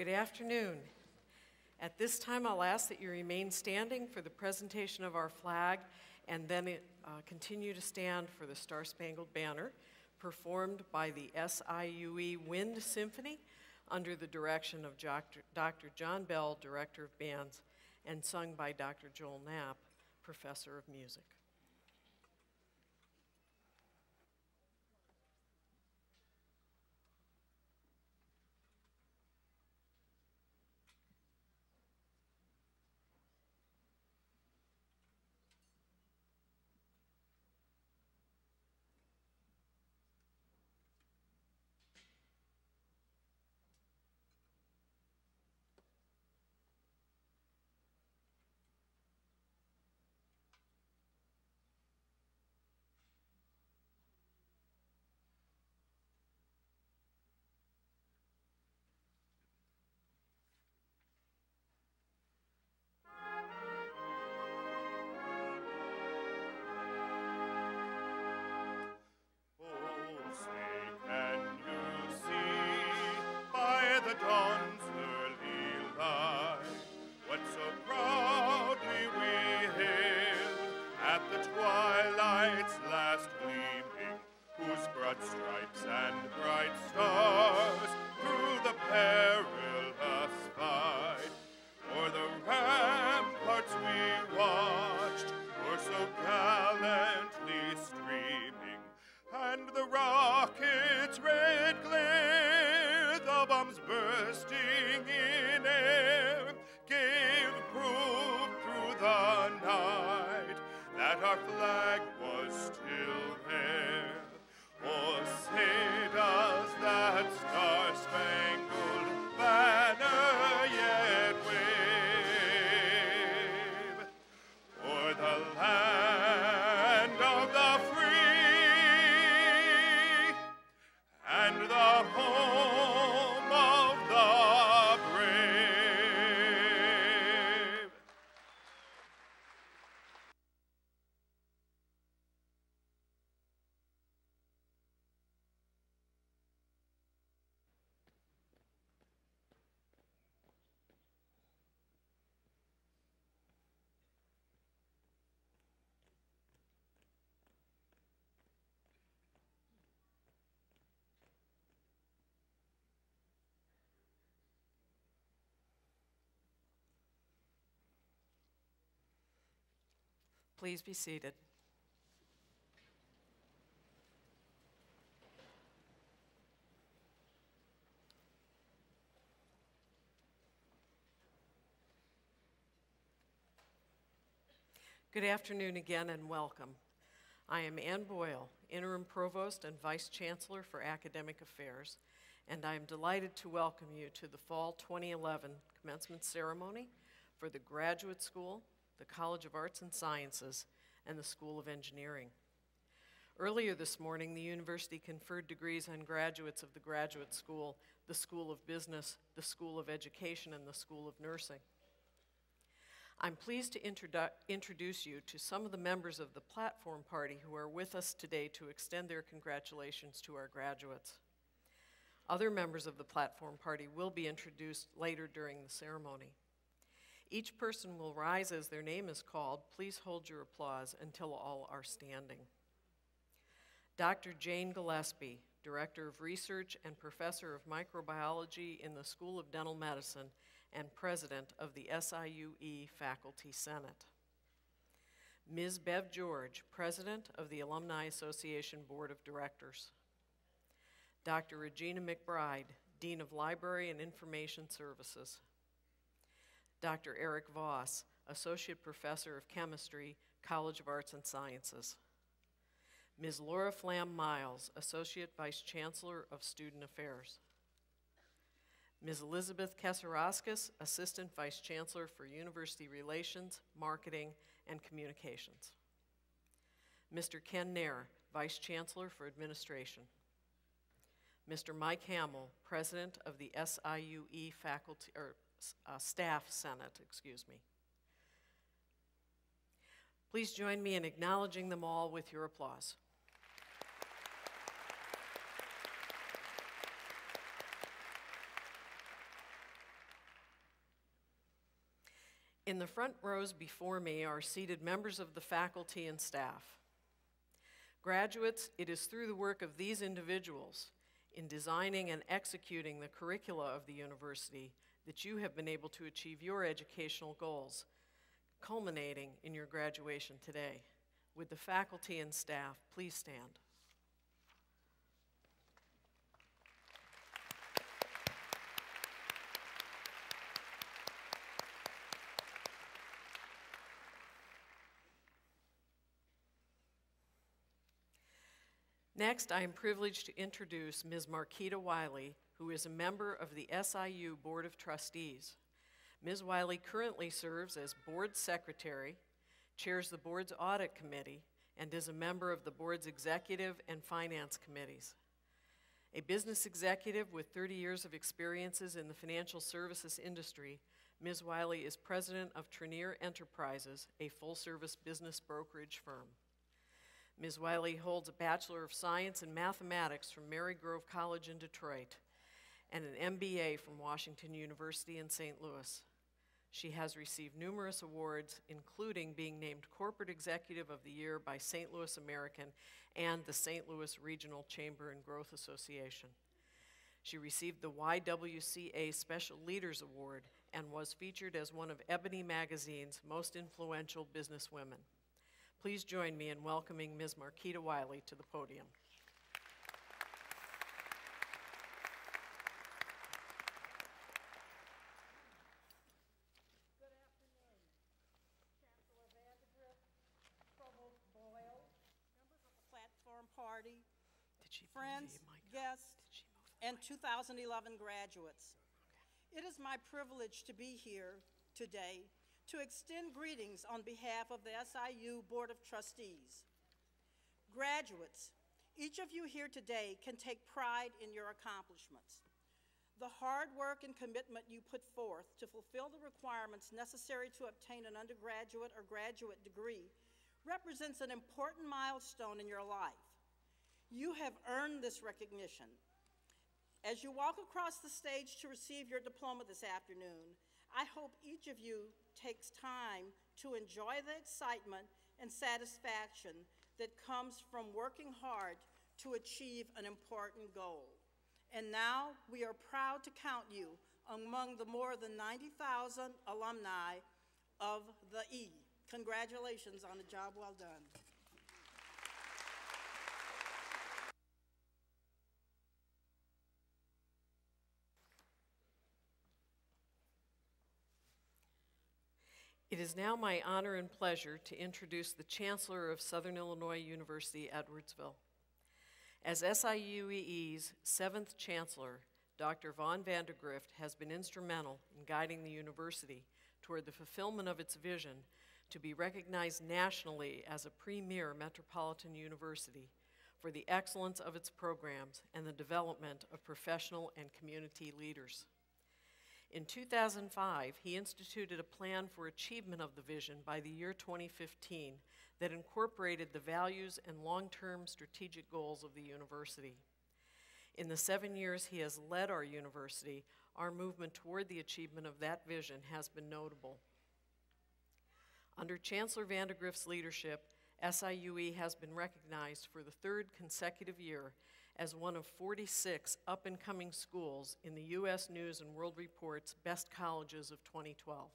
Good afternoon. At this time, I'll ask that you remain standing for the presentation of our flag and then uh, continue to stand for the Star Spangled Banner, performed by the SIUE Wind Symphony under the direction of Dr. John Bell, Director of Bands, and sung by Dr. Joel Knapp, Professor of Music. Please be seated. Good afternoon again and welcome. I am Ann Boyle, Interim Provost and Vice Chancellor for Academic Affairs, and I am delighted to welcome you to the Fall 2011 commencement ceremony for the Graduate School the College of Arts and Sciences, and the School of Engineering. Earlier this morning, the university conferred degrees on graduates of the Graduate School, the School of Business, the School of Education, and the School of Nursing. I'm pleased to introdu introduce you to some of the members of the Platform Party who are with us today to extend their congratulations to our graduates. Other members of the Platform Party will be introduced later during the ceremony. Each person will rise as their name is called. Please hold your applause until all are standing. Dr. Jane Gillespie, Director of Research and Professor of Microbiology in the School of Dental Medicine and President of the SIUE Faculty Senate. Ms. Bev George, President of the Alumni Association Board of Directors. Dr. Regina McBride, Dean of Library and Information Services. Dr. Eric Voss, Associate Professor of Chemistry, College of Arts and Sciences. Ms. Laura Flam Miles, Associate Vice Chancellor of Student Affairs. Ms. Elizabeth Keserauskis, Assistant Vice Chancellor for University Relations, Marketing, and Communications. Mr. Ken Neher, Vice Chancellor for Administration. Mr. Mike Hamill, President of the SIUE Faculty, or uh, Staff Senate, excuse me. Please join me in acknowledging them all with your applause. In the front rows before me are seated members of the faculty and staff. Graduates, it is through the work of these individuals in designing and executing the curricula of the university that you have been able to achieve your educational goals, culminating in your graduation today. Would the faculty and staff please stand? Next, I am privileged to introduce Ms. Marquita Wiley, who is a member of the SIU Board of Trustees. Ms. Wiley currently serves as Board Secretary, chairs the Board's Audit Committee, and is a member of the Board's Executive and Finance Committees. A business executive with 30 years of experiences in the financial services industry, Ms. Wiley is president of Trenier Enterprises, a full-service business brokerage firm. Ms. Wiley holds a Bachelor of Science in Mathematics from Marygrove College in Detroit and an MBA from Washington University in St. Louis. She has received numerous awards, including being named Corporate Executive of the Year by St. Louis American and the St. Louis Regional Chamber and Growth Association. She received the YWCA Special Leaders Award and was featured as one of Ebony Magazine's most influential businesswomen. Please join me in welcoming Ms. Marquita Wiley to the podium. Good afternoon. Chancellor Vandegrift, Provost Boyle, members of the platform party, Did she move friends, the mic? guests, Did she move the and 2011 graduates. It is my privilege to be here today to extend greetings on behalf of the SIU Board of Trustees. Graduates, each of you here today can take pride in your accomplishments. The hard work and commitment you put forth to fulfill the requirements necessary to obtain an undergraduate or graduate degree represents an important milestone in your life. You have earned this recognition. As you walk across the stage to receive your diploma this afternoon, I hope each of you takes time to enjoy the excitement and satisfaction that comes from working hard to achieve an important goal. And now we are proud to count you among the more than 90,000 alumni of the E. Congratulations on a job well done. It is now my honor and pleasure to introduce the Chancellor of Southern Illinois University, Edwardsville. As SIUE's seventh Chancellor, Dr. Vaughn Vandegrift has been instrumental in guiding the university toward the fulfillment of its vision to be recognized nationally as a premier metropolitan university for the excellence of its programs and the development of professional and community leaders. In 2005, he instituted a plan for achievement of the vision by the year 2015 that incorporated the values and long-term strategic goals of the university. In the seven years he has led our university, our movement toward the achievement of that vision has been notable. Under Chancellor Vandegrift's leadership, SIUE has been recognized for the third consecutive year as one of 46 up and coming schools in the U.S. News and World Report's Best Colleges of 2012.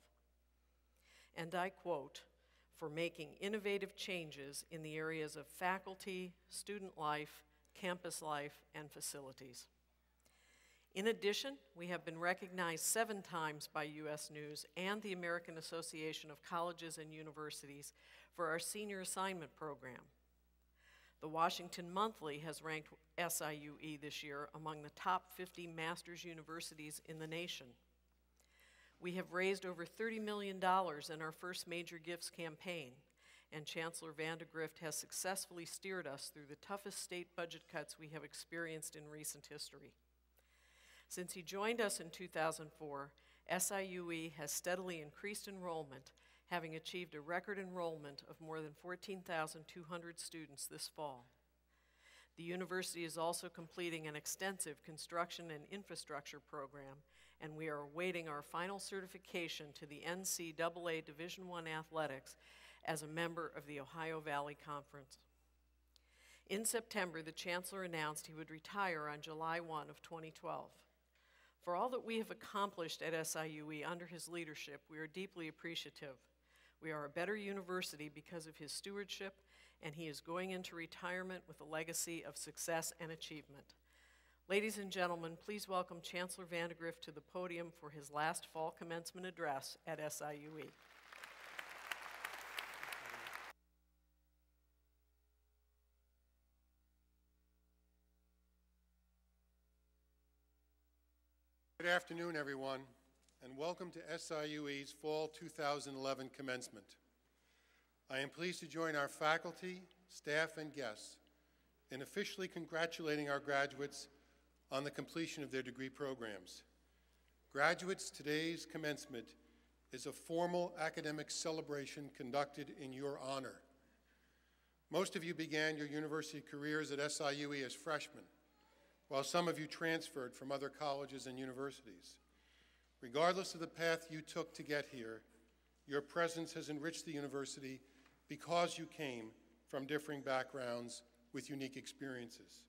And I quote, for making innovative changes in the areas of faculty, student life, campus life, and facilities. In addition, we have been recognized seven times by U.S. News and the American Association of Colleges and Universities for our senior assignment program. The Washington Monthly has ranked SIUE this year among the top 50 master's universities in the nation. We have raised over $30 million in our first major gifts campaign, and Chancellor Vandegrift has successfully steered us through the toughest state budget cuts we have experienced in recent history. Since he joined us in 2004, SIUE has steadily increased enrollment, having achieved a record enrollment of more than 14,200 students this fall. The university is also completing an extensive construction and infrastructure program and we are awaiting our final certification to the NCAA Division I athletics as a member of the Ohio Valley Conference. In September, the Chancellor announced he would retire on July 1 of 2012. For all that we have accomplished at SIUE under his leadership, we are deeply appreciative. We are a better university because of his stewardship, and he is going into retirement with a legacy of success and achievement. Ladies and gentlemen, please welcome Chancellor Vandegrift to the podium for his last fall commencement address at. SIUE. Good afternoon, everyone, and welcome to SIUE's Fall 2011 commencement. I am pleased to join our faculty, staff, and guests in officially congratulating our graduates on the completion of their degree programs. Graduates, today's commencement is a formal academic celebration conducted in your honor. Most of you began your university careers at SIUE as freshmen while some of you transferred from other colleges and universities. Regardless of the path you took to get here, your presence has enriched the university because you came from differing backgrounds with unique experiences.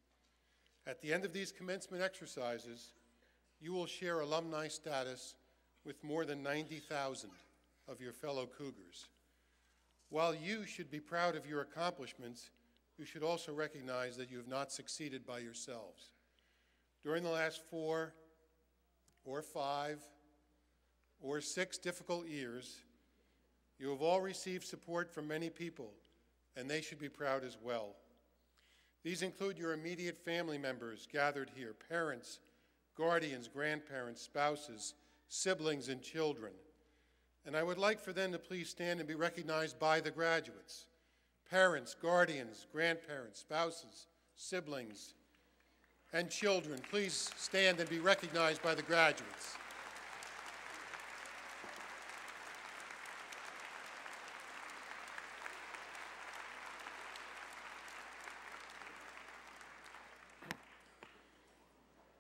At the end of these commencement exercises, you will share alumni status with more than 90,000 of your fellow Cougars. While you should be proud of your accomplishments, you should also recognize that you have not succeeded by yourselves. During the last four or five or six difficult years, you have all received support from many people, and they should be proud as well. These include your immediate family members gathered here, parents, guardians, grandparents, spouses, siblings, and children. And I would like for them to please stand and be recognized by the graduates. Parents, guardians, grandparents, spouses, siblings, and children, please stand and be recognized by the graduates.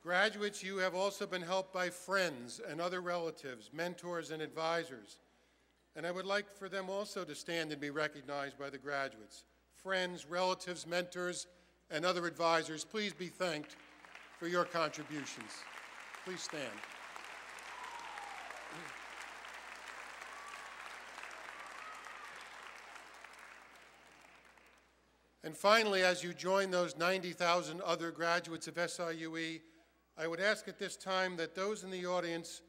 Graduates, you have also been helped by friends and other relatives, mentors, and advisors. And I would like for them also to stand and be recognized by the graduates. Friends, relatives, mentors, and other advisors, please be thanked for your contributions. Please stand. And finally, as you join those 90,000 other graduates of SIUE, I would ask at this time that those in the audience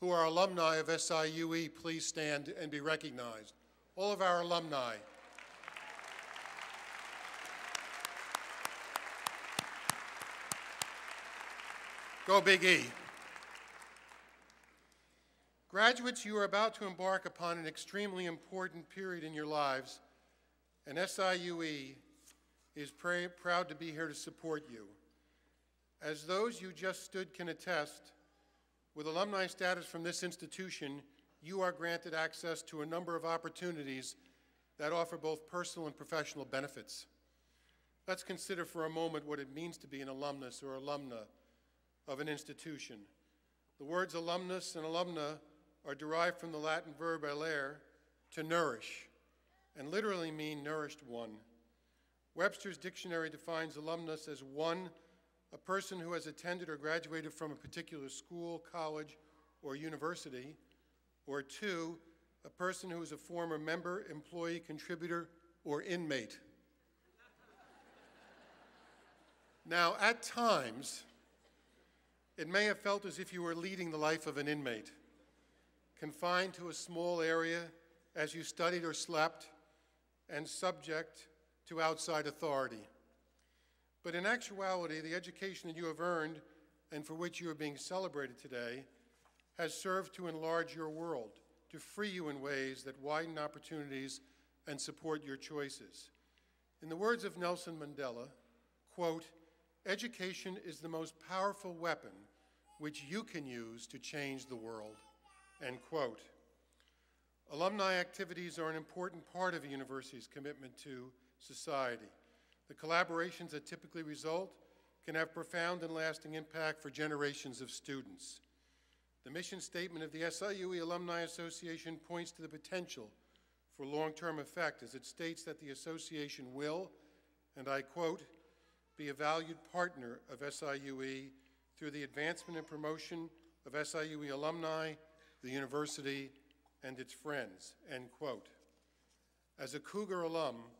who are alumni of SIUE please stand and be recognized. All of our alumni. Go Big E. Graduates, you are about to embark upon an extremely important period in your lives, and SIUE is proud to be here to support you. As those you just stood can attest, with alumni status from this institution, you are granted access to a number of opportunities that offer both personal and professional benefits. Let's consider for a moment what it means to be an alumnus or alumna of an institution. The words alumnus and alumna are derived from the Latin verb alere, to nourish, and literally mean nourished one. Webster's dictionary defines alumnus as one, a person who has attended or graduated from a particular school, college, or university, or two, a person who is a former member, employee, contributor, or inmate. now, at times, it may have felt as if you were leading the life of an inmate, confined to a small area as you studied or slept, and subject to outside authority. But in actuality, the education that you have earned and for which you are being celebrated today has served to enlarge your world, to free you in ways that widen opportunities and support your choices. In the words of Nelson Mandela, quote, education is the most powerful weapon which you can use to change the world, end quote. Alumni activities are an important part of a university's commitment to society. The collaborations that typically result can have profound and lasting impact for generations of students. The mission statement of the SIUE Alumni Association points to the potential for long-term effect as it states that the association will, and I quote, "be a valued partner of SIUE through the advancement and promotion of SIUE alumni, the university, and its friends," end quote. As a Cougar alum,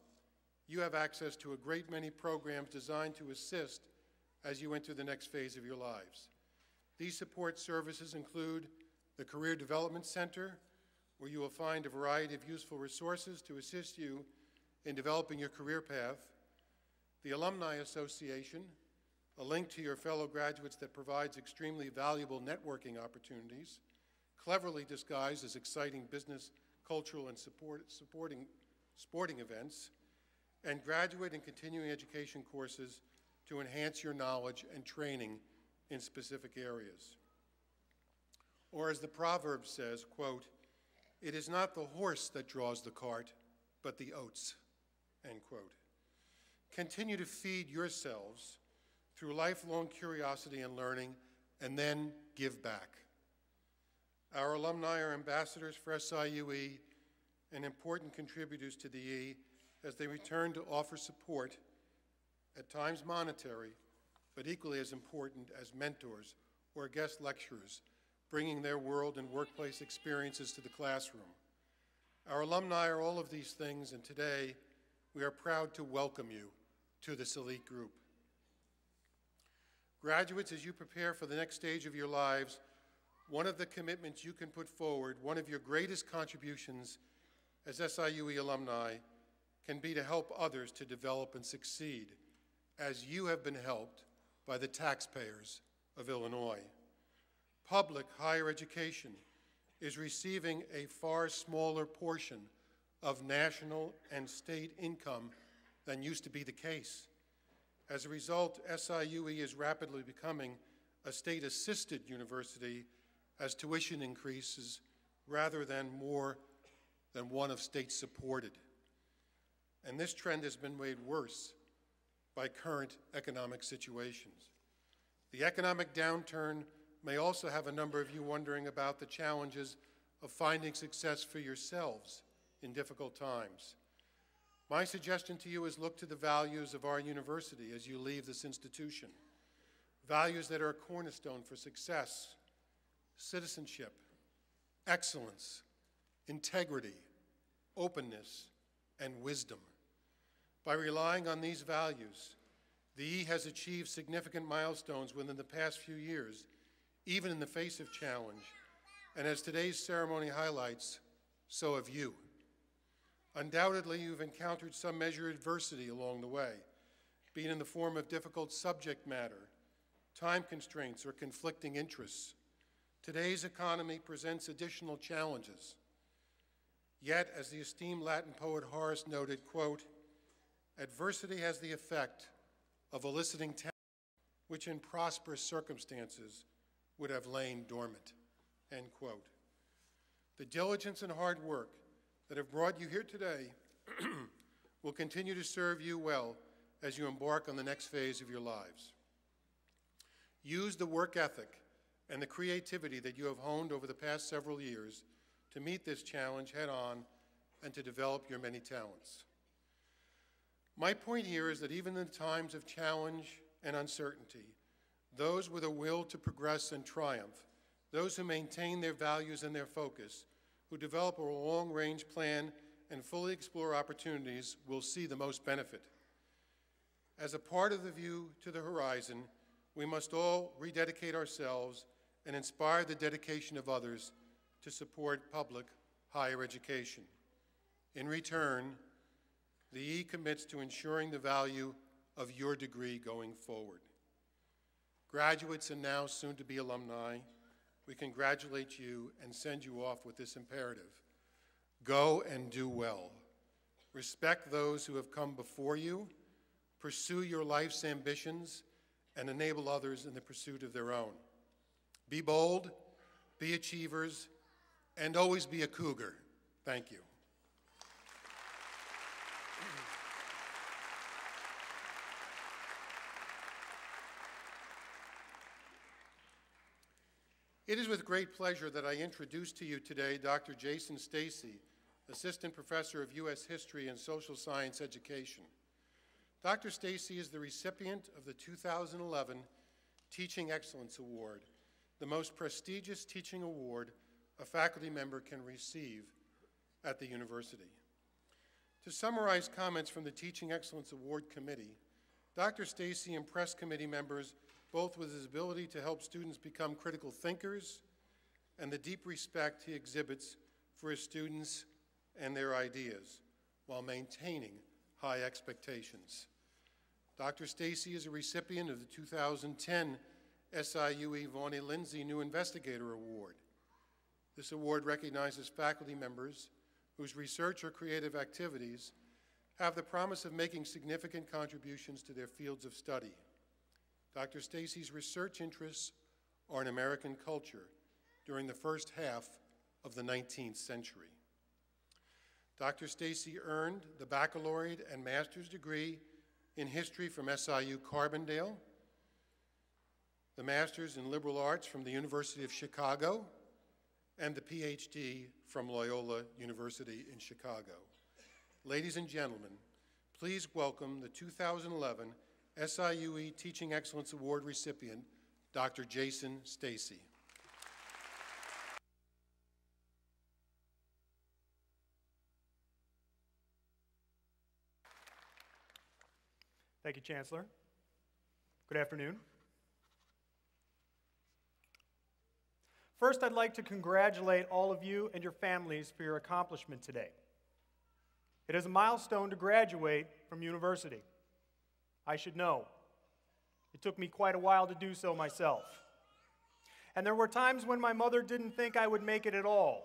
you have access to a great many programs designed to assist as you enter the next phase of your lives. These support services include the Career Development Center, where you will find a variety of useful resources to assist you in developing your career path, the Alumni Association, a link to your fellow graduates that provides extremely valuable networking opportunities, cleverly disguised as exciting business, cultural, and support, supporting, sporting events, and graduate and continuing education courses to enhance your knowledge and training in specific areas. Or as the proverb says, quote, "It is not the horse that draws the cart, but the oats," end quote. Continue to feed yourselves through lifelong curiosity and learning, and then give back. Our alumni are ambassadors for SIUE and important contributors to the E as they return to offer support, at times monetary, but equally as important as mentors or guest lecturers, bringing their world and workplace experiences to the classroom. Our alumni are all of these things, and today we are proud to welcome you to this elite group. Graduates, as you prepare for the next stage of your lives, one of the commitments you can put forward, one of your greatest contributions as SIUE alumni, can be to help others to develop and succeed, as you have been helped by the taxpayers of Illinois. Public higher education is receiving a far smaller portion of national and state income than used to be the case. As a result, SIUE is rapidly becoming a state-assisted university as tuition increases rather than more than one of state-supported. And this trend has been made worse by current economic situations. The economic downturn may also have a number of you wondering about the challenges of finding success for yourselves in difficult times. My suggestion to you is look to the values of our university as you leave this institution. Values that are a cornerstone for success, citizenship, excellence, integrity, openness, and wisdom. By relying on these values, the E has achieved significant milestones within the past few years, even in the face of challenge. And as today's ceremony highlights, so have you. Undoubtedly, you've encountered some measure of adversity along the way, be it in the form of difficult subject matter, time constraints, or conflicting interests. Today's economy presents additional challenges. Yet, as the esteemed Latin poet Horace noted, quote, adversity has the effect of eliciting talent which in prosperous circumstances would have lain dormant, end quote. The diligence and hard work that have brought you here today will continue to serve you well as you embark on the next phase of your lives. Use the work ethic and the creativity that you have honed over the past several years to meet this challenge head on and to develop your many talents. My point here is that even in times of challenge and uncertainty, those with a will to progress and triumph, those who maintain their values and their focus, who develop a long-range plan and fully explore opportunities will see the most benefit. As a part of the view to the horizon, we must all rededicate ourselves and inspire the dedication of others to support public higher education. In return, the E commits to ensuring the value of your degree going forward. Graduates and now soon-to-be alumni, we congratulate you and send you off with this imperative. Go and do well. Respect those who have come before you, pursue your life's ambitions, and enable others in the pursuit of their own. Be bold, be achievers, and always be a cougar. Thank you. It is with great pleasure that I introduce to you today Dr. Jason Stacy, Assistant Professor of U.S. History and Social Science Education. Dr. Stacy is the recipient of the 2011 Teaching Excellence Award, the most prestigious teaching award a faculty member can receive at the university. To summarize comments from the Teaching Excellence Award Committee, Dr. Stacy impressed committee members both with his ability to help students become critical thinkers and the deep respect he exhibits for his students and their ideas while maintaining high expectations. Dr. Stacy is a recipient of the 2010 SIUE Vaughnie Lindsay New Investigator Award. This award recognizes faculty members whose research or creative activities have the promise of making significant contributions to their fields of study. Dr. Stacy's research interests are in American culture during the first half of the 19th century. Dr. Stacy earned the baccalaureate and master's degree in history from SIU Carbondale, the master's in liberal arts from the University of Chicago, and the PhD from Loyola University in Chicago. Ladies and gentlemen, please welcome the 2011 SIUE Teaching Excellence Award recipient, Dr. Jason Stacy. Thank you, Chancellor. Good afternoon. First, I'd like to congratulate all of you and your families for your accomplishment today. It is a milestone to graduate from university. I should know. It took me quite a while to do so myself. And there were times when my mother didn't think I would make it at all.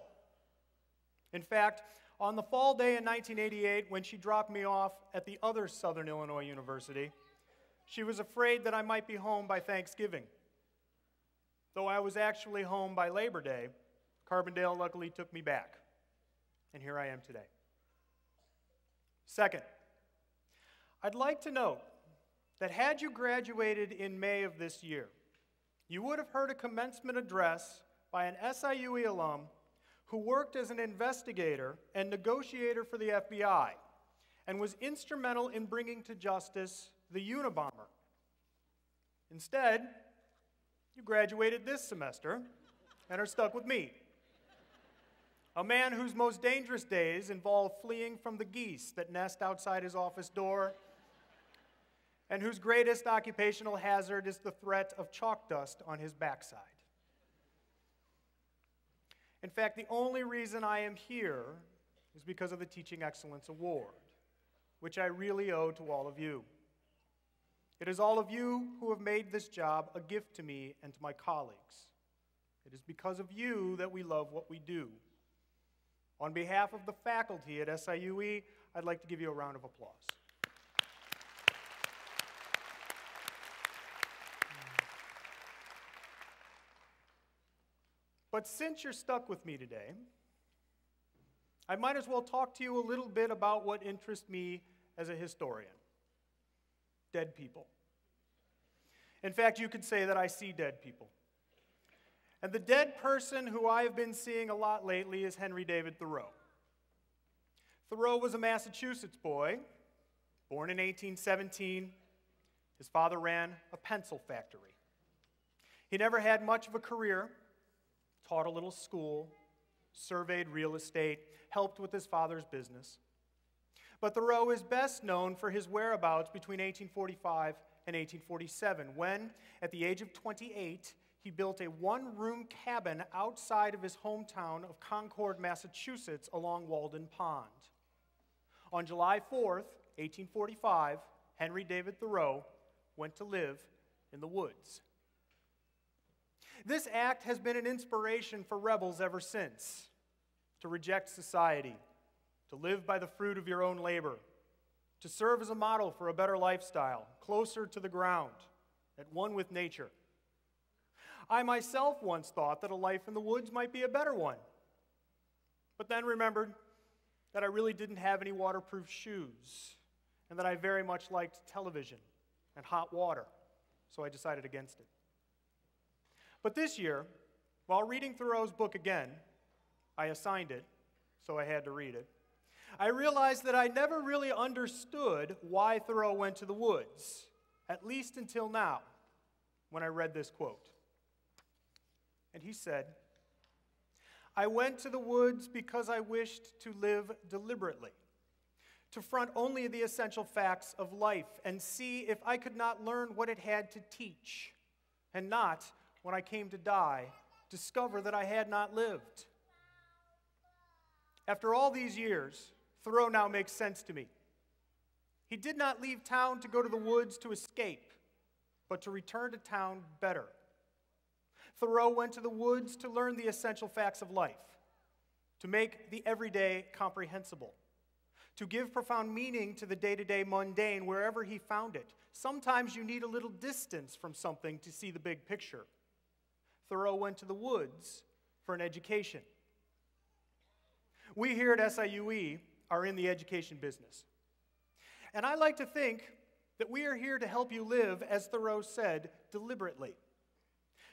In fact, on the fall day in 1988, when she dropped me off at the other Southern Illinois University, she was afraid that I might be home by Thanksgiving. Though I was actually home by Labor Day, Carbondale luckily took me back. And here I am today. Second, I'd like to note that had you graduated in May of this year, you would have heard a commencement address by an SIUE alum who worked as an investigator and negotiator for the FBI and was instrumental in bringing to justice the Unabomber. Instead, you graduated this semester and are stuck with me. A man whose most dangerous days involve fleeing from the geese that nest outside his office door and whose greatest occupational hazard is the threat of chalk dust on his backside. In fact, the only reason I am here is because of the Teaching Excellence Award, which I really owe to all of you. It is all of you who have made this job a gift to me and to my colleagues. It is because of you that we love what we do. On behalf of the faculty at SIUE, I'd like to give you a round of applause. But since you're stuck with me today, I might as well talk to you a little bit about what interests me as a historian dead people. In fact, you could say that I see dead people. And the dead person who I have been seeing a lot lately is Henry David Thoreau. Thoreau was a Massachusetts boy, born in 1817. His father ran a pencil factory. He never had much of a career taught a little school, surveyed real estate, helped with his father's business. But Thoreau is best known for his whereabouts between 1845 and 1847, when, at the age of 28, he built a one room cabin outside of his hometown of Concord, Massachusetts, along Walden Pond. On July 4th, 1845, Henry David Thoreau went to live in the woods. This act has been an inspiration for rebels ever since to reject society, to live by the fruit of your own labor, to serve as a model for a better lifestyle, closer to the ground, at one with nature. I myself once thought that a life in the woods might be a better one, but then remembered that I really didn't have any waterproof shoes and that I very much liked television and hot water, so I decided against it. But this year, while reading Thoreau's book again, I assigned it, so I had to read it. I realized that I never really understood why Thoreau went to the woods, at least until now, when I read this quote. And he said, I went to the woods because I wished to live deliberately, to front only the essential facts of life and see if I could not learn what it had to teach, and not, when I came to die, discover that I had not lived. After all these years, Thoreau now makes sense to me. He did not leave town to go to the woods to escape, but to return to town better. Thoreau went to the woods to learn the essential facts of life, to make the everyday comprehensible, to give profound meaning to the day to day mundane wherever he found it. Sometimes you need a little distance from something to see the big picture. Thoreau went to the woods for an education. We here at SIUE are in the education business. And I like to think that we are here to help you live, as Thoreau said, deliberately.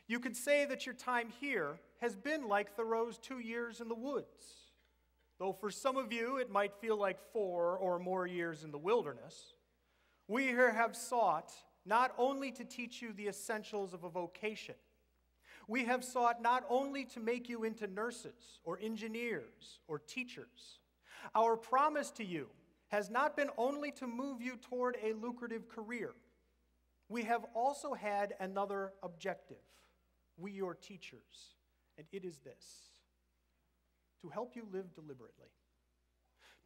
You could say that your time here has been like Thoreau's two years in the woods. Though for some of you it might feel like four or more years in the wilderness, we here have sought not only to teach you the essentials of a vocation, we have sought not only to make you into nurses or engineers or teachers. Our promise to you has not been only to move you toward a lucrative career. We have also had another objective, we, your teachers, and it is this to help you live deliberately,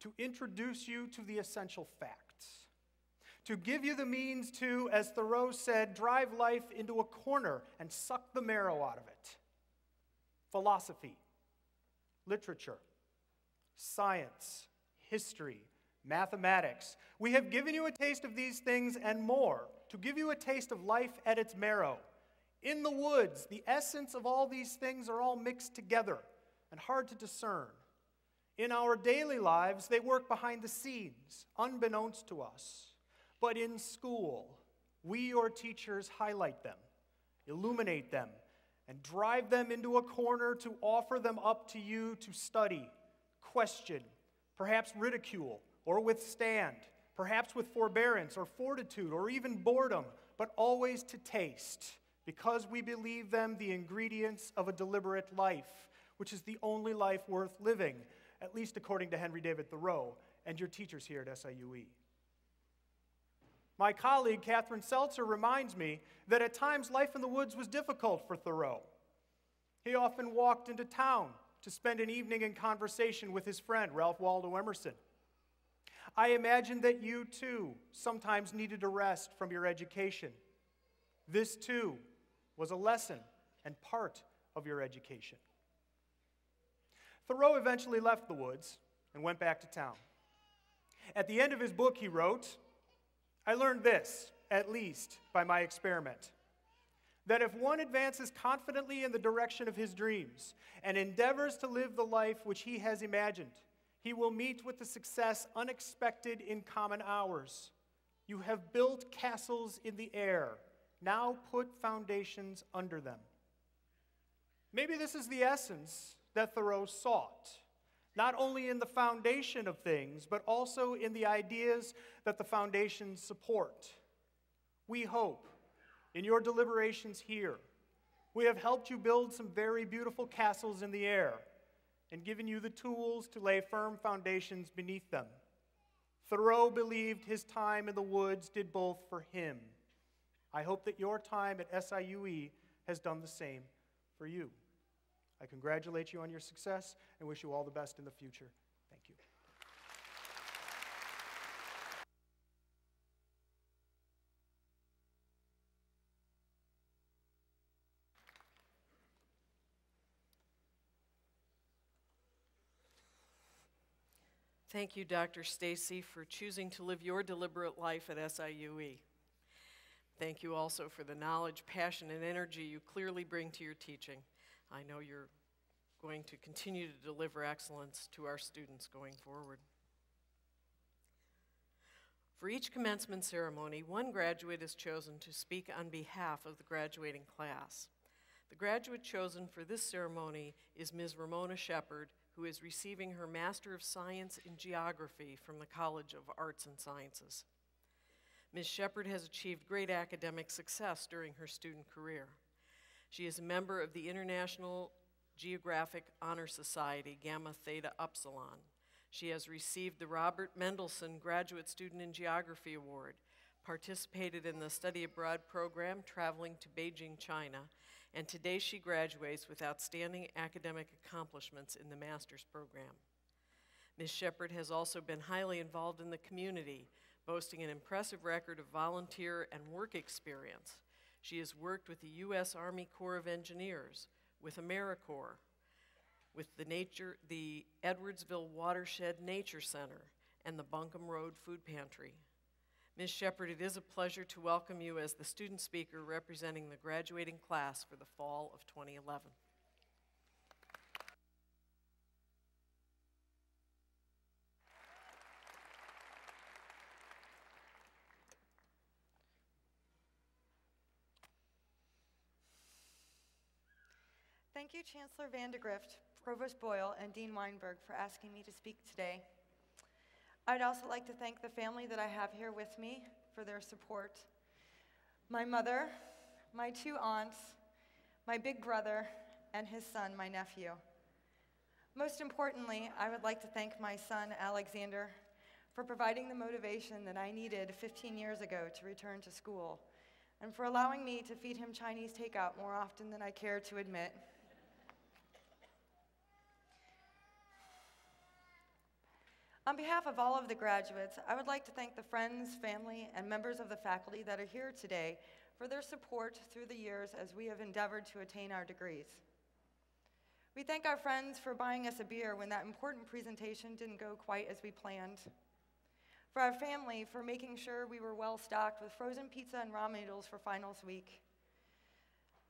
to introduce you to the essential facts to give you the means to, as Thoreau said, drive life into a corner and suck the marrow out of it. Philosophy, literature, science, history, mathematics. We have given you a taste of these things and more to give you a taste of life at its marrow. In the woods, the essence of all these things are all mixed together and hard to discern. In our daily lives, they work behind the scenes, unbeknownst to us. But in school, we, your teachers, highlight them, illuminate them, and drive them into a corner to offer them up to you to study, question, perhaps ridicule or withstand, perhaps with forbearance or fortitude or even boredom, but always to taste, because we believe them the ingredients of a deliberate life, which is the only life worth living, at least according to Henry David Thoreau and your teachers here at SIUE. My colleague, Catherine Seltzer, reminds me that at times life in the woods was difficult for Thoreau. He often walked into town to spend an evening in conversation with his friend, Ralph Waldo Emerson. I imagine that you too sometimes needed a rest from your education. This too was a lesson and part of your education. Thoreau eventually left the woods and went back to town. At the end of his book, he wrote, I learned this, at least by my experiment that if one advances confidently in the direction of his dreams and endeavors to live the life which he has imagined, he will meet with the success unexpected in common hours. You have built castles in the air, now put foundations under them. Maybe this is the essence that Thoreau sought not only in the foundation of things, but also in the ideas that the foundations support. We hope in your deliberations here, we have helped you build some very beautiful castles in the air and given you the tools to lay firm foundations beneath them. Thoreau believed his time in the woods did both for him. I hope that your time at SIUE has done the same for you. I congratulate you on your success and wish you all the best in the future. Thank you. Thank you, Dr. Stacy, for choosing to live your deliberate life at SIUE. Thank you also for the knowledge, passion, and energy you clearly bring to your teaching. I know you're going to continue to deliver excellence to our students going forward. For each commencement ceremony, one graduate is chosen to speak on behalf of the graduating class. The graduate chosen for this ceremony is Ms. Ramona Shepard, who is receiving her Master of Science in Geography from the College of Arts and Sciences. Ms. Shepard has achieved great academic success during her student career. She is a member of the International Geographic Honor Society, Gamma Theta Upsilon. She has received the Robert Mendelsohn Graduate Student in Geography Award, participated in the study abroad program traveling to Beijing, China, and today she graduates with outstanding academic accomplishments in the master's program. Ms. Shepard has also been highly involved in the community, boasting an impressive record of volunteer and work experience. She has worked with the U.S. Army Corps of Engineers, with AmeriCorps, with the, nature, the Edwardsville Watershed Nature Center, and the Buncombe Road Food Pantry. Ms. Shepard, it is a pleasure to welcome you as the student speaker representing the graduating class for the fall of 2011. Thank you, Chancellor Vandegrift, Provost Boyle, and Dean Weinberg for asking me to speak today. I'd also like to thank the family that I have here with me for their support. My mother, my two aunts, my big brother, and his son, my nephew. Most importantly, I would like to thank my son, Alexander, for providing the motivation that I needed 15 years ago to return to school, and for allowing me to feed him Chinese takeout more often than I care to admit. On behalf of all of the graduates, I would like to thank the friends, family, and members of the faculty that are here today for their support through the years as we have endeavored to attain our degrees. We thank our friends for buying us a beer when that important presentation didn't go quite as we planned. For our family, for making sure we were well stocked with frozen pizza and ramen noodles for finals week.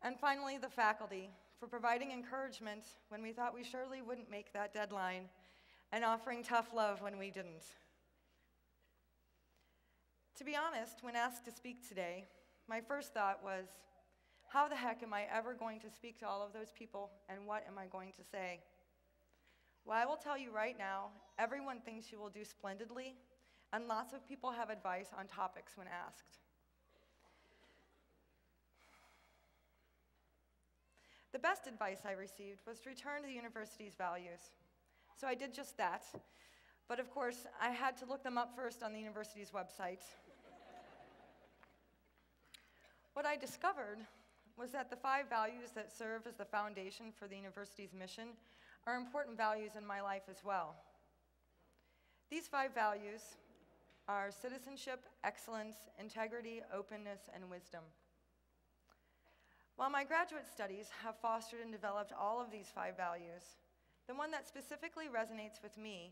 And finally, the faculty, for providing encouragement when we thought we surely wouldn't make that deadline and offering tough love when we didn't. To be honest, when asked to speak today, my first thought was, how the heck am I ever going to speak to all of those people, and what am I going to say? Well, I will tell you right now, everyone thinks you will do splendidly, and lots of people have advice on topics when asked. The best advice I received was to return to the university's values. So I did just that. But of course, I had to look them up first on the university's website. what I discovered was that the five values that serve as the foundation for the university's mission are important values in my life as well. These five values are citizenship, excellence, integrity, openness, and wisdom. While my graduate studies have fostered and developed all of these five values, the one that specifically resonates with me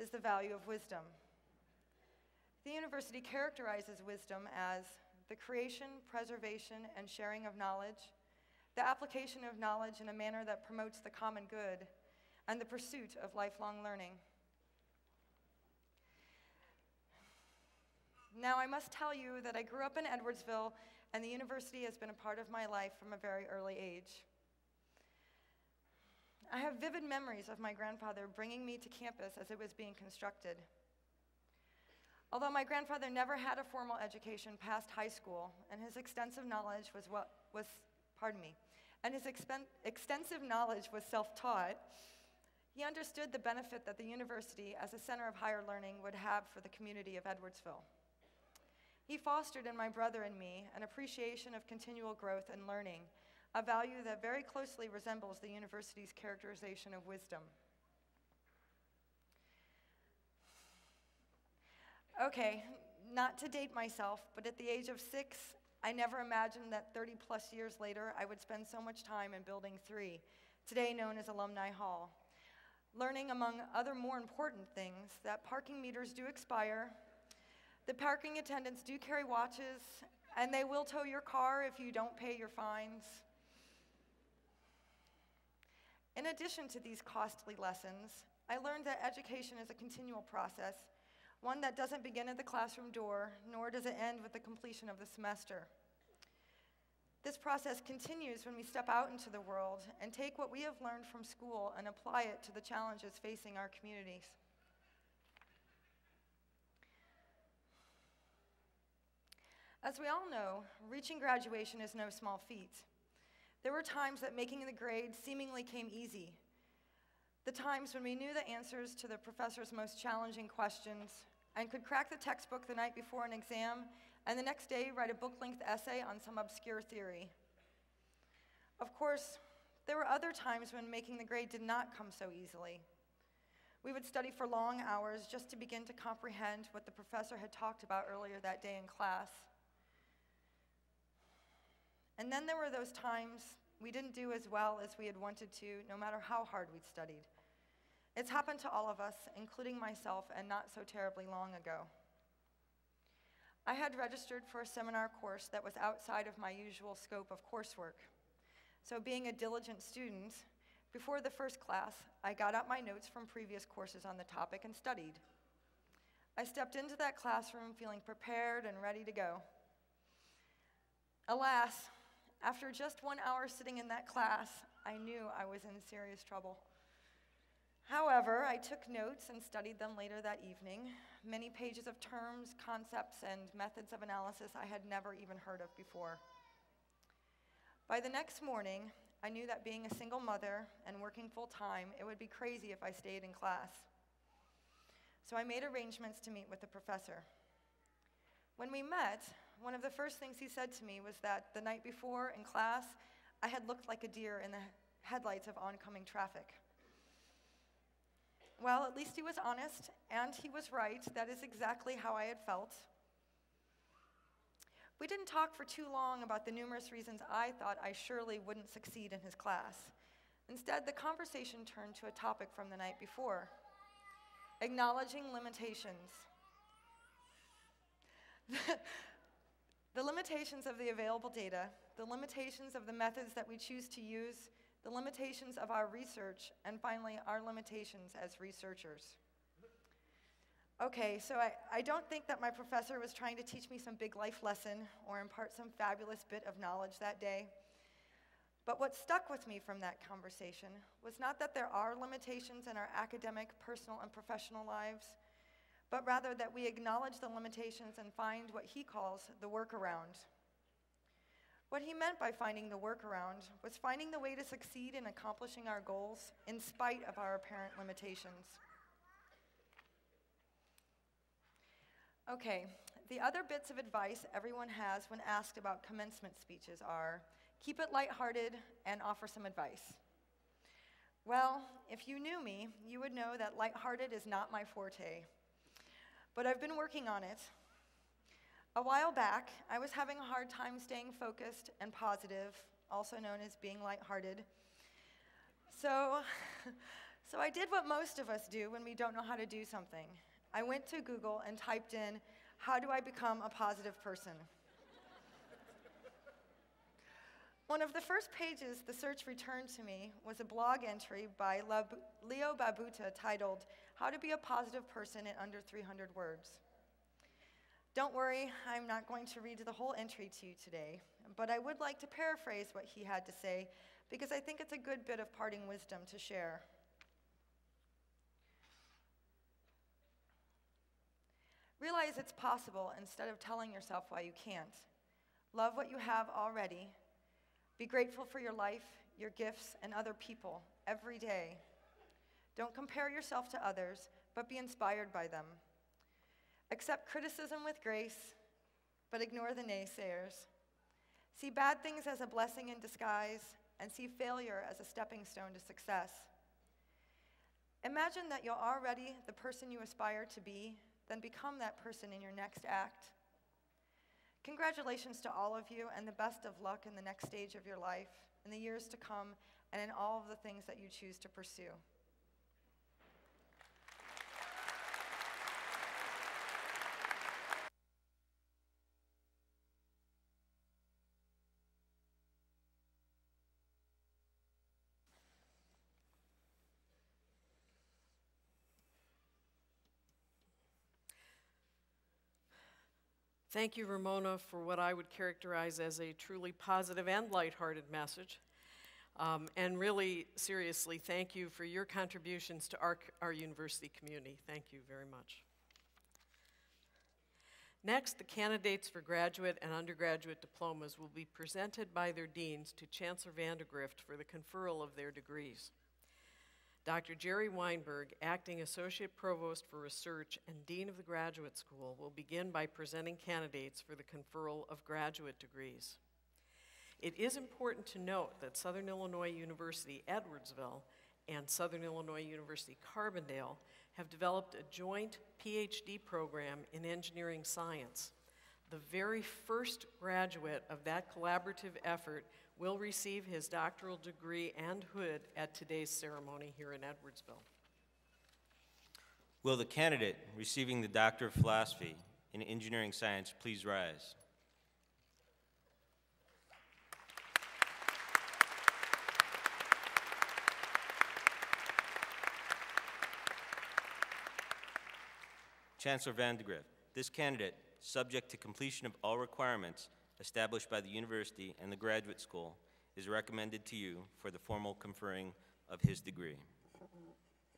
is the value of wisdom. The university characterizes wisdom as the creation, preservation, and sharing of knowledge, the application of knowledge in a manner that promotes the common good, and the pursuit of lifelong learning. Now, I must tell you that I grew up in Edwardsville, and the university has been a part of my life from a very early age. I have vivid memories of my grandfather bringing me to campus as it was being constructed. Although my grandfather never had a formal education past high school, and his extensive knowledge was what was, pardon me, and his expen- extensive knowledge was self-taught, he understood the benefit that the university as a center of higher learning would have for the community of Edwardsville. He fostered in my brother and me an appreciation of continual growth and learning a value that very closely resembles the university's characterization of wisdom. Okay, not to date myself, but at the age of six, I never imagined that 30 plus years later I would spend so much time in Building 3, today known as Alumni Hall, learning, among other more important things, that parking meters do expire, the parking attendants do carry watches, and they will tow your car if you don't pay your fines. In addition to these costly lessons, I learned that education is a continual process, one that doesn't begin at the classroom door, nor does it end with the completion of the semester. This process continues when we step out into the world and take what we have learned from school and apply it to the challenges facing our communities. As we all know, reaching graduation is no small feat. There were times that making the grade seemingly came easy. The times when we knew the answers to the professor's most challenging questions and could crack the textbook the night before an exam and the next day write a book length essay on some obscure theory. Of course, there were other times when making the grade did not come so easily. We would study for long hours just to begin to comprehend what the professor had talked about earlier that day in class. And then there were those times we didn't do as well as we had wanted to, no matter how hard we'd studied. It's happened to all of us, including myself, and not so terribly long ago. I had registered for a seminar course that was outside of my usual scope of coursework. So, being a diligent student, before the first class, I got out my notes from previous courses on the topic and studied. I stepped into that classroom feeling prepared and ready to go. Alas, after just one hour sitting in that class, I knew I was in serious trouble. However, I took notes and studied them later that evening, many pages of terms, concepts, and methods of analysis I had never even heard of before. By the next morning, I knew that being a single mother and working full time, it would be crazy if I stayed in class. So I made arrangements to meet with the professor. When we met, one of the first things he said to me was that the night before in class, I had looked like a deer in the headlights of oncoming traffic. Well, at least he was honest, and he was right. That is exactly how I had felt. We didn't talk for too long about the numerous reasons I thought I surely wouldn't succeed in his class. Instead, the conversation turned to a topic from the night before acknowledging limitations. the limitations of the available data, the limitations of the methods that we choose to use, the limitations of our research, and finally, our limitations as researchers. Okay, so I, I don't think that my professor was trying to teach me some big life lesson or impart some fabulous bit of knowledge that day. But what stuck with me from that conversation was not that there are limitations in our academic, personal, and professional lives, but rather that we acknowledge the limitations and find what he calls the workaround. What he meant by finding the workaround was finding the way to succeed in accomplishing our goals in spite of our apparent limitations. Okay, the other bits of advice everyone has when asked about commencement speeches are keep it lighthearted and offer some advice. Well, if you knew me, you would know that lighthearted is not my forte. But I've been working on it a while back, I was having a hard time staying focused and positive, also known as being lighthearted. So, so I did what most of us do when we don't know how to do something. I went to Google and typed in, How do I become a positive person? One of the first pages the search returned to me was a blog entry by Leo Babauta titled, How to Be a Positive Person in Under 300 Words. Don't worry, I'm not going to read the whole entry to you today, but I would like to paraphrase what he had to say because I think it's a good bit of parting wisdom to share. Realize it's possible instead of telling yourself why you can't. Love what you have already. Be grateful for your life, your gifts, and other people every day. Don't compare yourself to others, but be inspired by them. Accept criticism with grace, but ignore the naysayers. See bad things as a blessing in disguise, and see failure as a stepping stone to success. Imagine that you're already the person you aspire to be, then become that person in your next act. Congratulations to all of you, and the best of luck in the next stage of your life, in the years to come, and in all of the things that you choose to pursue. Thank you, Ramona, for what I would characterize as a truly positive and lighthearted message. Um, and really, seriously, thank you for your contributions to our, our university community. Thank you very much. Next, the candidates for graduate and undergraduate diplomas will be presented by their deans to Chancellor Vandegrift for the conferral of their degrees. Dr. Jerry Weinberg, Acting Associate Provost for Research and Dean of the Graduate School, will begin by presenting candidates for the conferral of graduate degrees. It is important to note that Southern Illinois University Edwardsville and Southern Illinois University Carbondale have developed a joint PhD program in engineering science. The very first graduate of that collaborative effort will receive his doctoral degree and hood at today's ceremony here in Edwardsville. Will the candidate receiving the Doctor of Philosophy in Engineering Science please rise? Chancellor Vandegrift, this candidate, subject to completion of all requirements established by the university and the graduate school, is recommended to you for the formal conferring of his degree.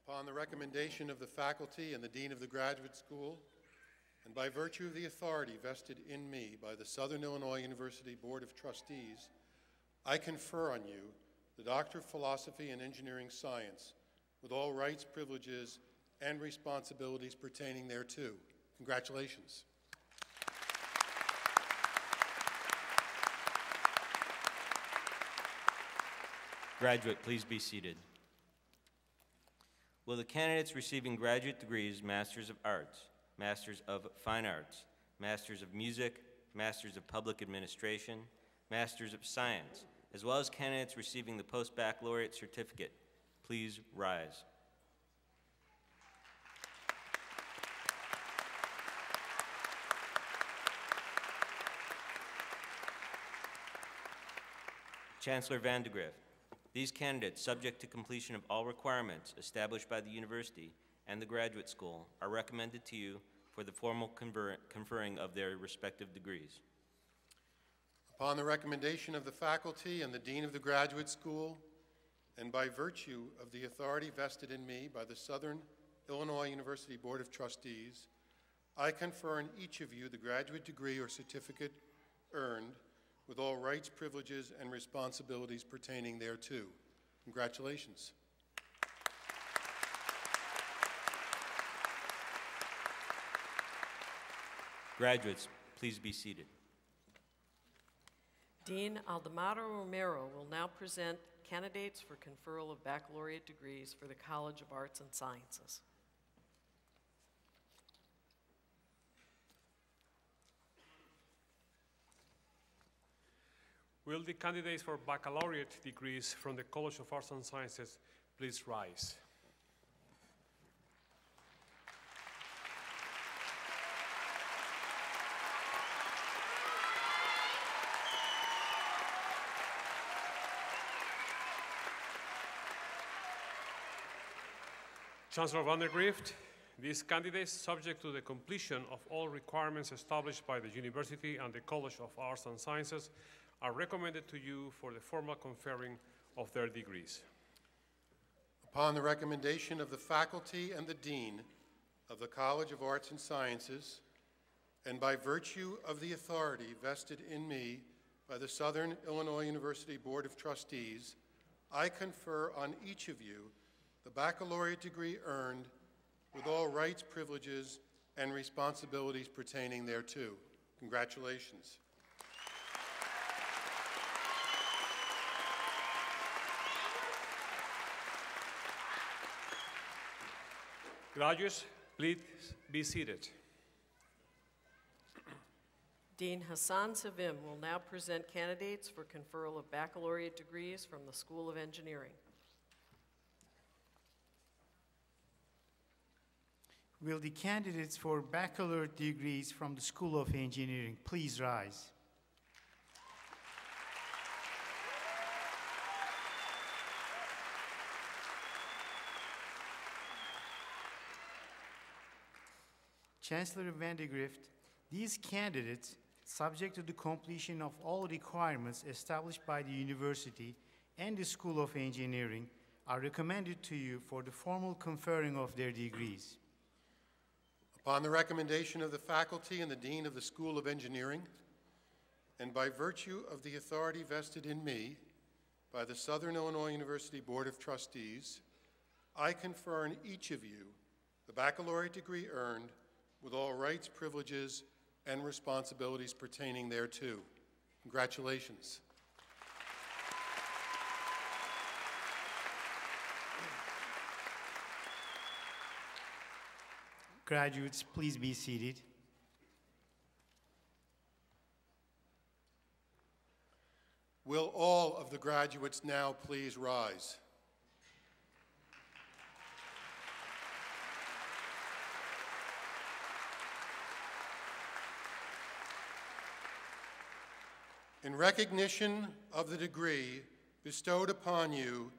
Upon the recommendation of the faculty and the Dean of the Graduate School, and by virtue of the authority vested in me by the Southern Illinois University Board of Trustees, I confer on you the Doctor of Philosophy and Engineering Science with all rights, privileges, and responsibilities pertaining thereto. Congratulations. Graduate, please be seated. Will the candidates receiving graduate degrees, Masters of Arts, Masters of Fine Arts, Masters of Music, Masters of Public Administration, Masters of Science, as well as candidates receiving the post-baccalaureate certificate, please rise. Chancellor Vandegrift, these candidates, subject to completion of all requirements established by the university and the graduate school, are recommended to you for the formal confer- conferring of their respective degrees. Upon the recommendation of the faculty and the Dean of the Graduate School, and by virtue of the authority vested in me by the Southern Illinois University Board of Trustees, I confer on each of you the graduate degree or certificate earned with all rights, privileges, and responsibilities pertaining thereto. Congratulations. Graduates, please be seated. Dean Aldemaro Romero will now present candidates for conferral of baccalaureate degrees for the College of Arts and Sciences. Will the candidates for baccalaureate degrees from the College of Arts and Sciences please rise? Chancellor Vandegrift, these candidates, subject to the completion of all requirements established by the University and the College of Arts and Sciences, are recommended to you for the formal conferring of their degrees. Upon the recommendation of the faculty and the dean of the College of Arts and Sciences, and by virtue of the authority vested in me by the Southern Illinois University Board of Trustees, I confer on each of you the baccalaureate degree earned with all rights, privileges, and responsibilities pertaining thereto. Congratulations. Graduates, please be seated. Dean Hasan Sevim will now present candidates for conferral of baccalaureate degrees from the School of Engineering. Will the candidates for baccalaureate degrees from the School of Engineering please rise? Chancellor Vandegrift, These candidates, subject to the completion of all requirements established by the university and the School of Engineering, are recommended to you for the formal conferring of their degrees. Upon the recommendation of the faculty and the Dean of the School of Engineering, and by virtue of the authority vested in me by the Southern Illinois University Board of Trustees, I confer on each of you the baccalaureate degree earned with all rights, privileges, and responsibilities pertaining thereto. Congratulations. Graduates, please be seated. Will all of the graduates now please rise? In recognition of the degree bestowed upon you,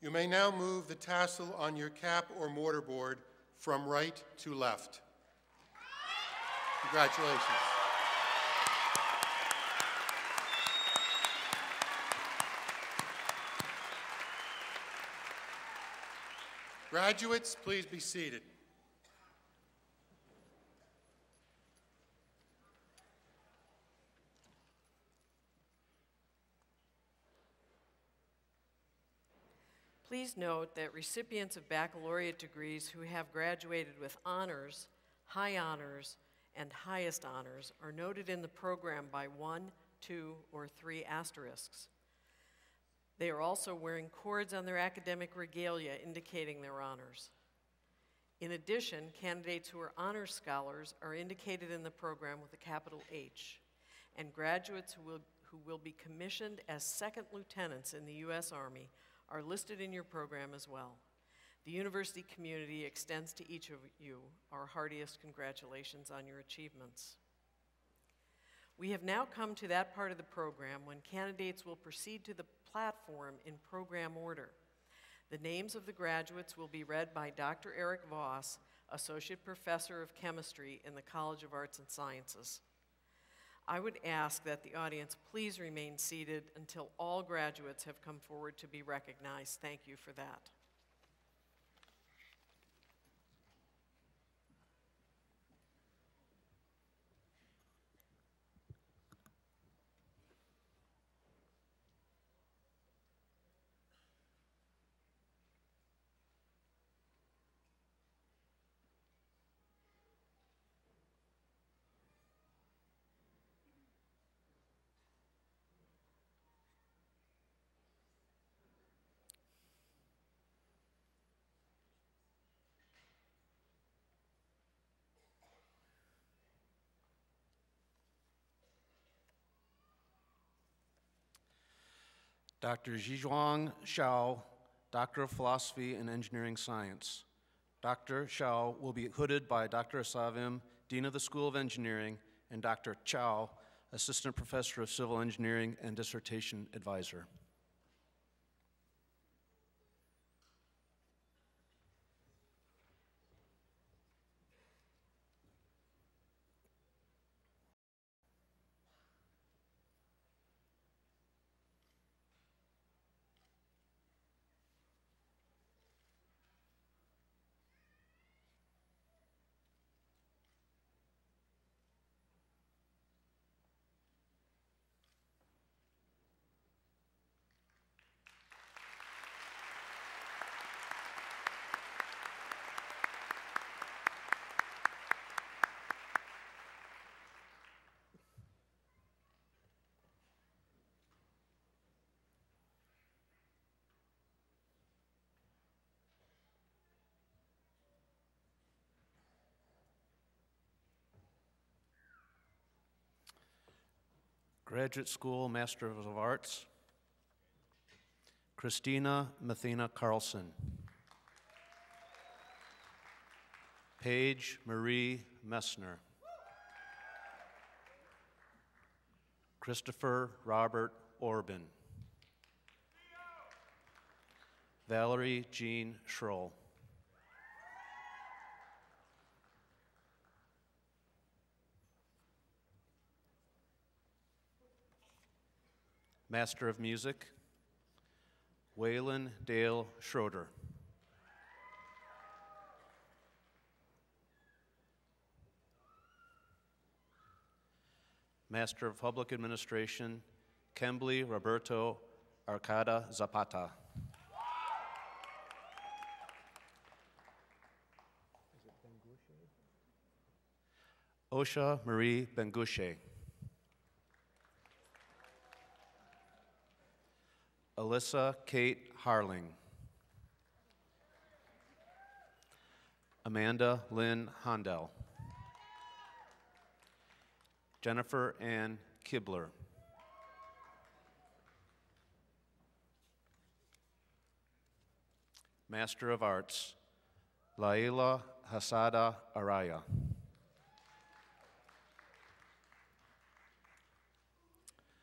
you may now move the tassel on your cap or mortarboard from right to left. Congratulations. Graduates, please be seated. Please note that recipients of baccalaureate degrees who have graduated with honors, high honors, and highest honors are noted in the program by one, two, or three asterisks. They are also wearing cords on their academic regalia indicating their honors. In addition, candidates who are honors scholars are indicated in the program with a capital H, and graduates who will, who will be commissioned as second lieutenants in the U.S. Army are listed in your program as well. The university community extends to each of you our heartiest congratulations on your achievements. We have now come to that part of the program when candidates will proceed to the platform in program order. The names of the graduates will be read by Dr. Eric Voss, Associate Professor of Chemistry in the College of Arts and Sciences. I would ask that the audience please remain seated until all graduates have come forward to be recognized. Thank you for that. Dr. Zhizhuang Shao, Doctor of Philosophy and Engineering Science. Dr. Shao will be hooded by Dr. Asavim, Dean of the School of Engineering, and Dr. Chow, Assistant Professor of Civil Engineering and Dissertation Advisor. Graduate School Master of Arts, Christina Mathena Carlson. Paige Marie Messner. Christopher Robert Orban. Valerie Jean Schroll. Master of Music, Waylon Dale Schroeder. Master of Public Administration, Kembly Roberto Arcada Zapata. Osha Marie Bengushe. Alyssa Kate Harling. Amanda Lynn Hondell. Jennifer Ann Kibler. Master of Arts, Laila Hasada Araya.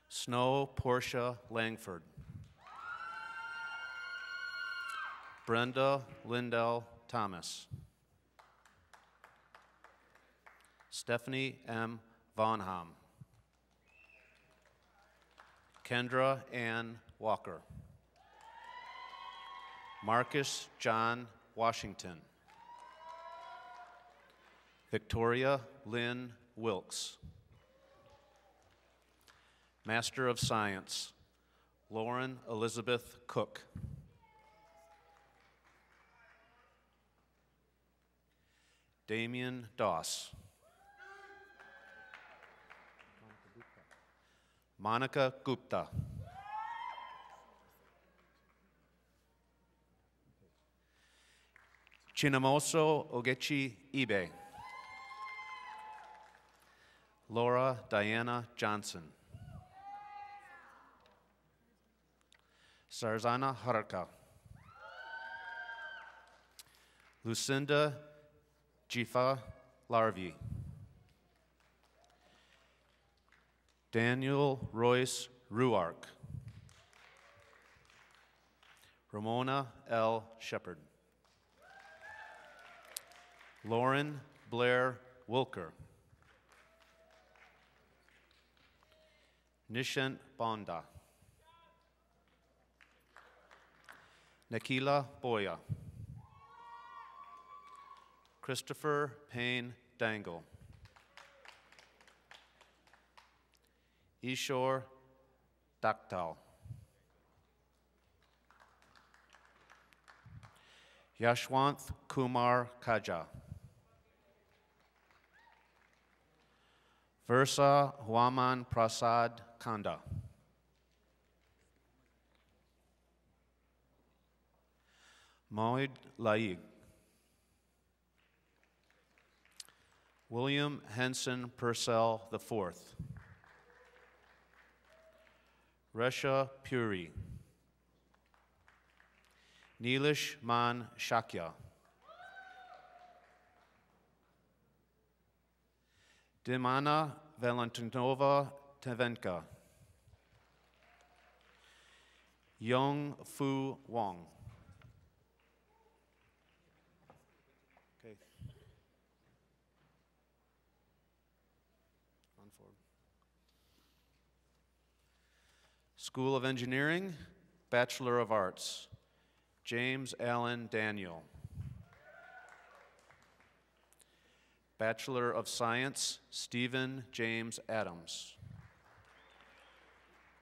Snow Portia Langford. Brenda Lindell Thomas. Stephanie M. Vonham. Kendra Ann Walker. Marcus John Washington. Victoria Lynn Wilkes. Master of Science, Lauren Elizabeth Cook. Damien Doss. Monica Gupta. Chinamoso Ogechi Ibe. Laura Diana Johnson. Sarzana Haraka. Lucinda Jifa Larvi. Daniel Royce Ruark. Ramona L. Shepard. Lauren Blair Wilker. Nishant Bonda. Nakila Boya. Christopher Payne Dangle. Ishore Daktal. Yashwanth Kumar Kaja. Versa Huaman Prasad Kanda. Moed Laig. William Henson Purcell IV. Resha Puri. Neelish Man Shakya. Dimana Valentinova Tevenka. Yong Fu Wong. School of Engineering, Bachelor of Arts, James Allen Daniel. Bachelor of Science, Stephen James Adams.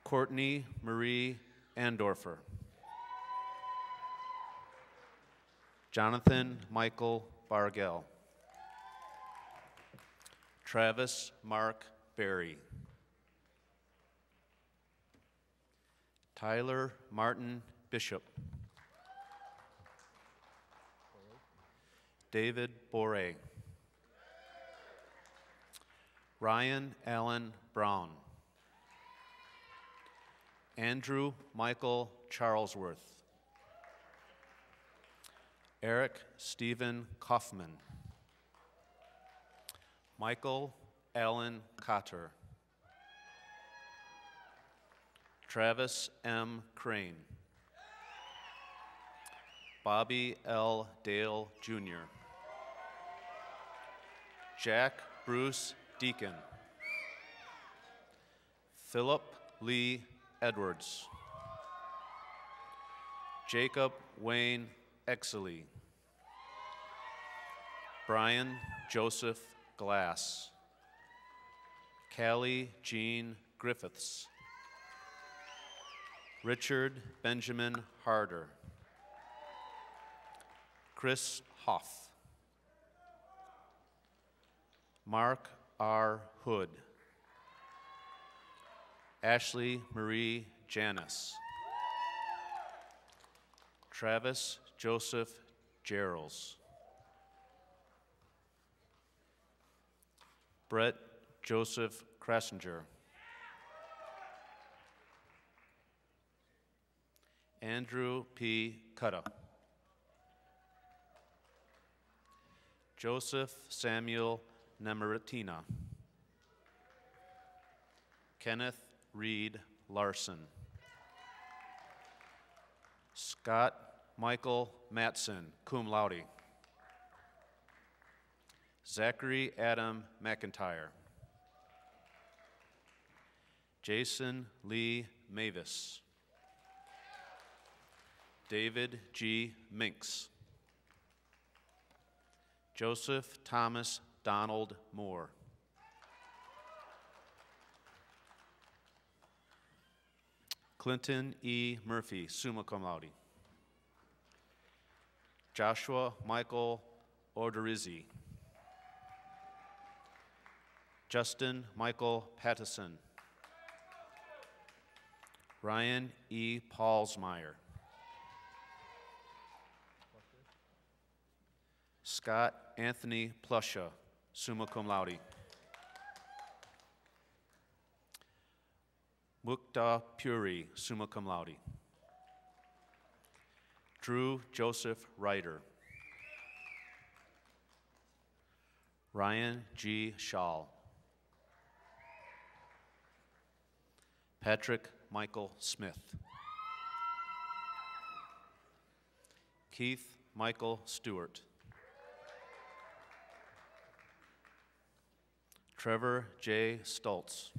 Courtney Marie Andorfer. Jonathan Michael Bargell. Travis Mark Berry. Tyler Martin Bishop. David Bore. Ryan Allen Brown. Andrew Michael Charlesworth. Eric Stephen Kaufman. Michael Allen Cotter. Travis M. Crane. Bobby L. Dale Jr. Jack Bruce Deacon. Philip Lee Edwards. Jacob Wayne Exley. Brian Joseph Glass. Callie Jean Griffiths. Richard Benjamin Harder. Chris Hoff. Mark R. Hood. Ashley Marie Janis. Travis Joseph Gerals. Brett Joseph Kressinger. Andrew P. Cutta. Joseph Samuel Nemeritina. Kenneth Reed Larson. Scott Michael Matson, cum laude. Zachary Adam McIntyre. Jason Lee Mavis. David G. Minks. Joseph Thomas Donald Moore. Clinton E. Murphy, summa cum laude. Joshua Michael Orderizzi. Justin Michael Pattison. Ryan E. Paulsmeyer. Scott Anthony Plusha, summa cum laude. Mukta Puri, summa cum laude. Drew Joseph Ryder. Ryan G. Schall. Patrick Michael Smith. Keith Michael Stewart. Trevor J. Stoltz.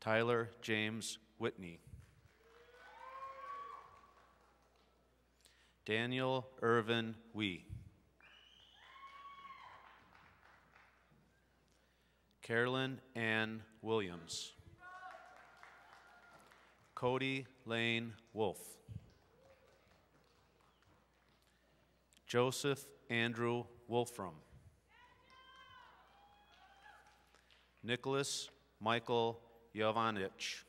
Tyler James Whitney. Daniel Irvin Wee. Carolyn Ann Williams. Cody Lane Wolf. Joseph Andrew Wolfram. Nicholas Michael Jovanich.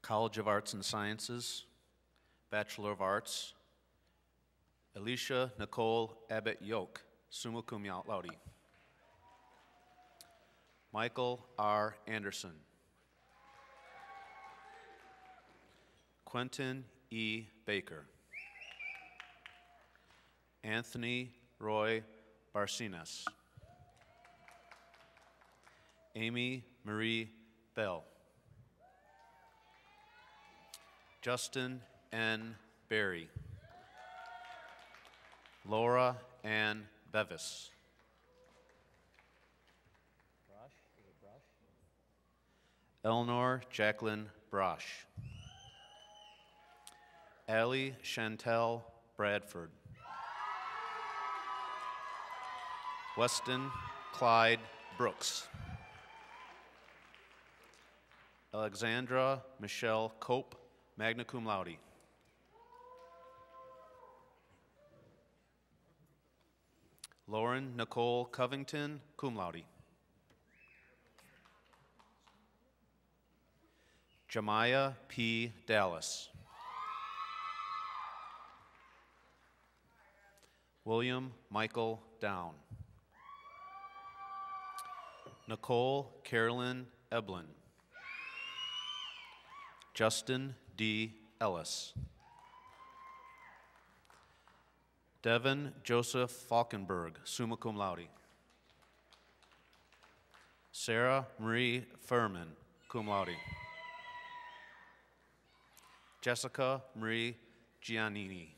College of Arts and Sciences, Bachelor of Arts, Alicia Nicole Abbott Yoke, summa cum laude. Michael R. Anderson. Quentin E. Baker. Anthony Roy Barcinas. Amy Marie Bell. Justin N. Berry. Laura Ann Bevis. Eleanor Jacqueline Brosh. Allie Chantel Bradford. Weston Clyde Brooks. Alexandra Michelle Cope, magna cum laude. Lauren Nicole Covington, cum laude. Jemiah P. Dallas. William Michael Down. Nicole Carolyn Eblin. Justin D. Ellis. Devin Joseph Falkenberg, summa cum laude. Sarah Marie Furman, cum laude. Jessica Marie Giannini.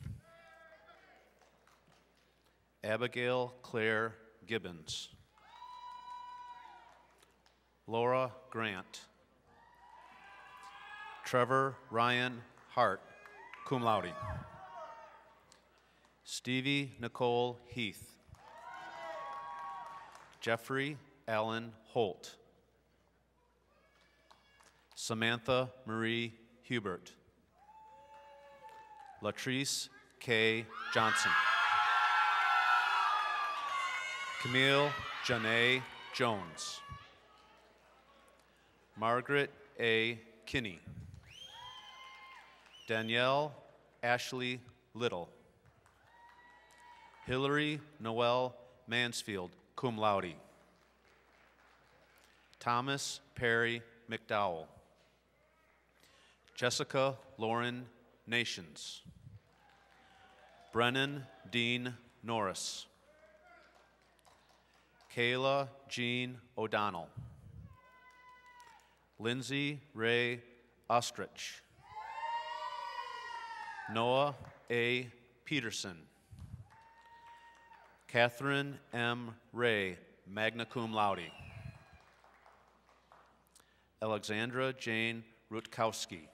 Abigail Claire Gibbons. Laura Grant. Trevor Ryan Hart, cum laude. Stevie Nicole Heath. Jeffrey Allen Holt. Samantha Marie Hubert. Latrice K. Johnson. Camille Janae Jones. Margaret A. Kinney. Danielle Ashley Little. Hillary Noel Mansfield, cum laude. Thomas Perry McDowell. Jessica Lauren Nations. Brennan Dean Norris. Kayla Jean O'Donnell. Lindsay Ray Ostrich. Noah A. Peterson. Catherine M. Ray, magna cum laude. Alexandra Jane Rutkowski.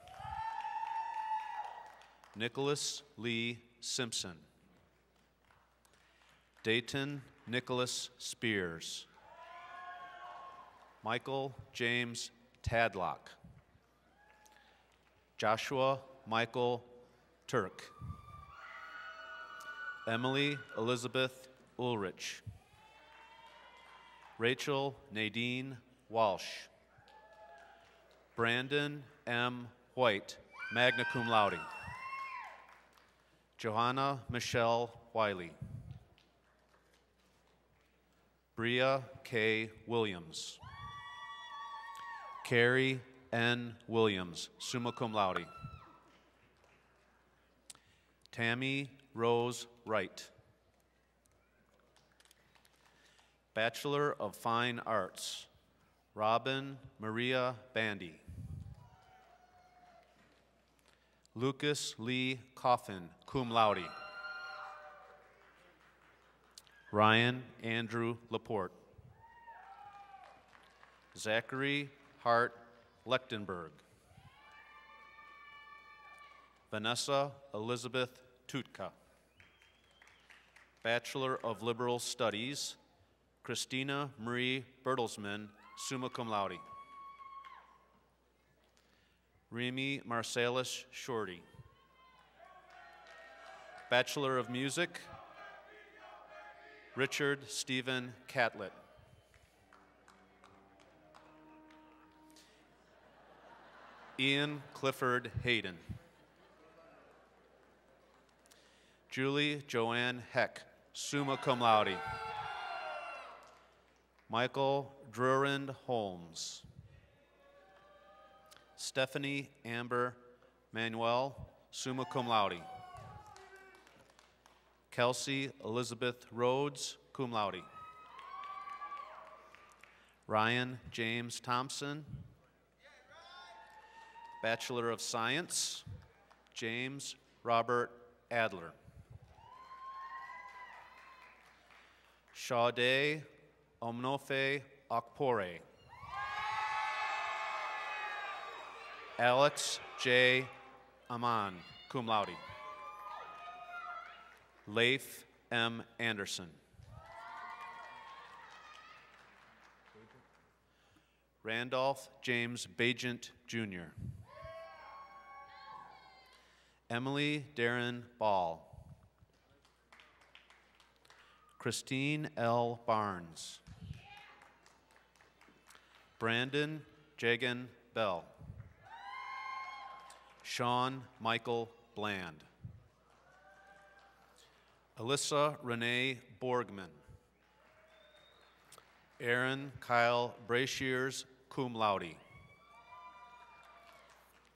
Nicholas Lee Simpson. Dayton Nicholas Spears. Michael James Tadlock. Joshua Michael Turk. Emily Elizabeth Ulrich. Rachel Nadine Walsh. Brandon M. White, magna cum laude. Johanna Michelle Wiley. Bria K. Williams. Carrie N. Williams, summa cum laude. Tammy Rose Wright. Bachelor of Fine Arts, Robin Maria Bandy. Lucas Lee Coffin, cum laude. Ryan Andrew Laporte. Zachary Hart Lechtenberg. Vanessa Elizabeth Tutka. Bachelor of Liberal Studies, Christina Marie Bertelsmann, summa cum laude. Remy Marsalis Shorty. Bachelor of Music, Richard Stephen Catlett. Ian Clifford Hayden. Julie Joanne Heck, summa cum laude. Michael Drurind Holmes. Stephanie Amber Manuel, summa cum laude. Kelsey Elizabeth Rhodes, cum laude. Ryan James Thompson, Bachelor of Science, James Robert Adler. Sade Omnofe Akpore. Alex J. Aman, cum laude. Leif M. Anderson. Randolph James Bajent, Jr. Emily Darren Ball. Christine L. Barnes. Brandon Jagan Bell. Sean Michael Bland. Alyssa Renee Borgman. Aaron Kyle Brashears, cum laude.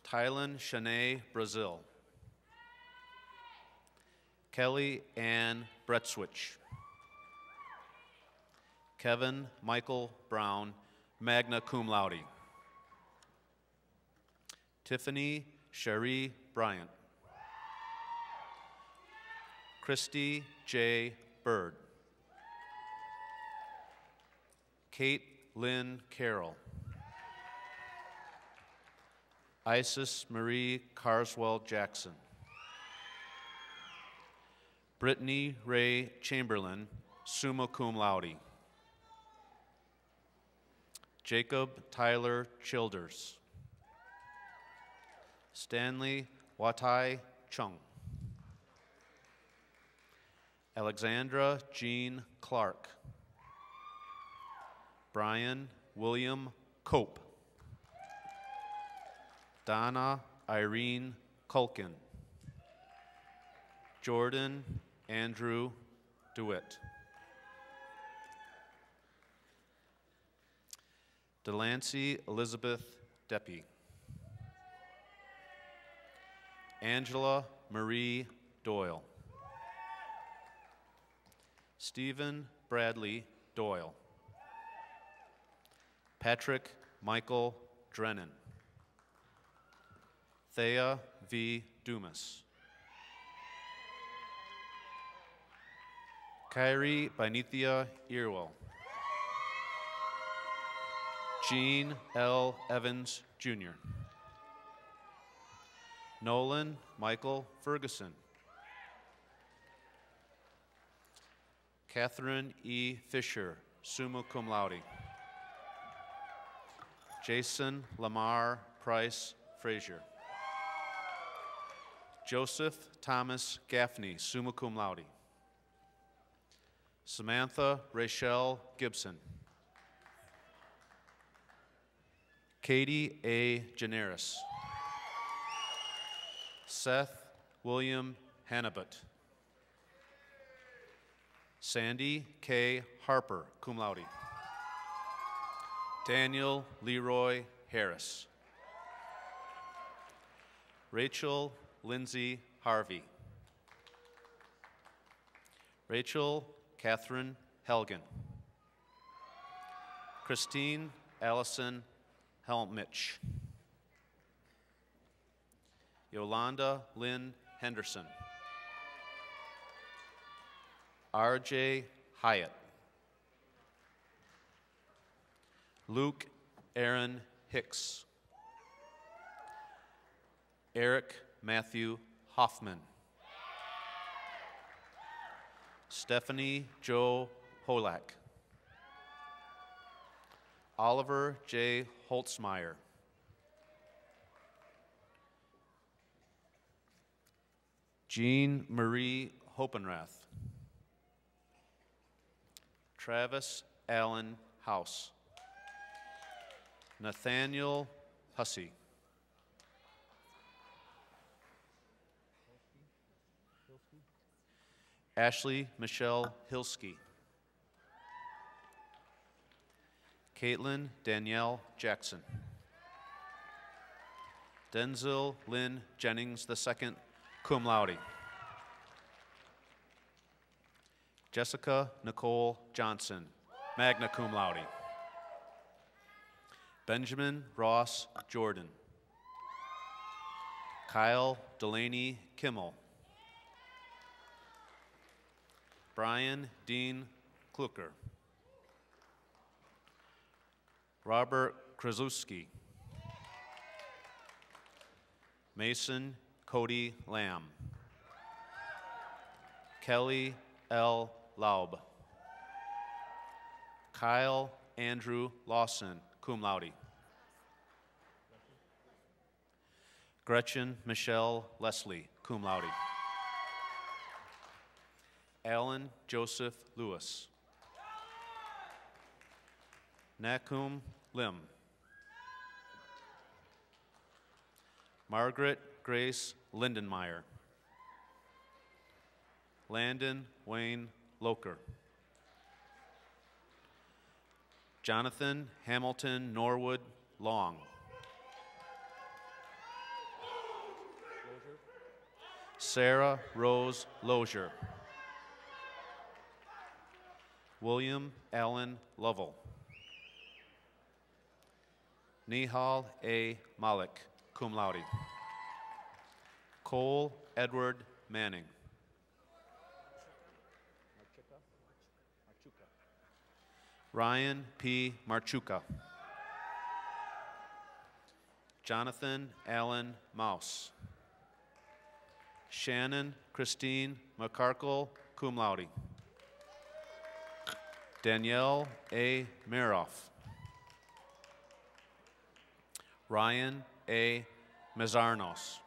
Tylen Shanae Brazil. Kelly Ann Bretswich. Kevin Michael Brown, magna cum laude. Tiffany Cherie Bryant. Christy J. Bird. Kate Lynn Carroll. Isis Marie Carswell Jackson. Brittany Ray Chamberlain, summa cum laude. Jacob Tyler Childers. Stanley Watai Chung. Alexandra Jean Clark. Brian William Cope. Donna Irene Culkin. Jordan Andrew DeWitt. Delancey Elizabeth Deppie. Angela Marie Doyle. Stephen Bradley Doyle. Patrick Michael Drennan. Thea V. Dumas. Kyrie Benithia Earwell. Gene L. Evans, Jr. Nolan Michael Ferguson. Catherine E. Fisher, summa cum laude. Jason Lamar Price Frazier. Joseph Thomas Gaffney, summa cum laude. Samantha Rachel Gibson. Katie A. Generis. Seth William Hannibut. Sandy K. Harper, cum laude. Daniel Leroy Harris. Rachel Lindsay Harvey. Rachel Catherine Helgen. Christine Allison Helmich. Yolanda Lynn Henderson. R.J. Hyatt. Luke Aaron Hicks. Eric Matthew Hoffman. Stephanie Joe Holak. Oliver J. Holtzmeyer. Jean Marie Hopenrath. Travis Allen House. Nathaniel Hussey. Ashley Michelle Hilsky. Caitlin Danielle Jackson. Denzel Lynn Jennings II, cum laude. Jessica Nicole Johnson, magna cum laude. Benjamin Ross Jordan. Kyle Delaney Kimmel. Brian Dean Kluker. Robert Krasuski. Mason Cody Lamb. Kelly L. Laub. Kyle Andrew Lawson, cum laude. Gretchen Michelle Leslie, cum laude. Alan Joseph Lewis. Nakum Lim. Margaret Grace Lindenmeyer. Landon Wayne Loker. Jonathan Hamilton Norwood Long. Sarah Rose Lozier. William Allen Lovell. Nihal A. Malik, cum laude. Cole Edward Manning. Ryan P. Marchuka. Jonathan Allen Mouse. Shannon Christine McCarkle, cum laude. Danielle A. Maroff. Ryan A. Mazarnos.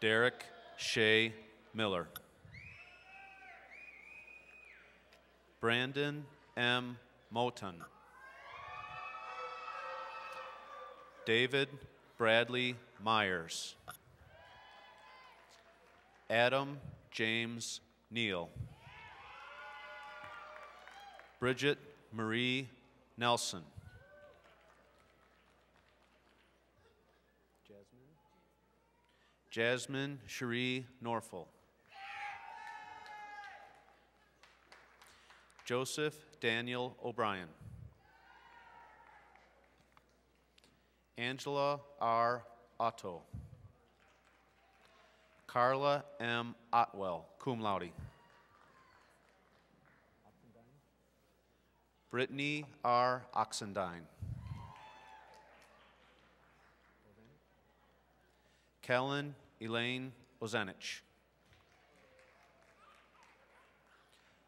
Derek Shea Miller. Brandon M. Moton. David Bradley Myers. Adam James Neal. Bridget Marie Nelson. Jasmine Cherie Norfolk. Joseph Daniel O'Brien. Angela R. Otto. Carla M. Otwell, cum laude. Brittany R. Oxendine. Kellen Elaine Ozanich.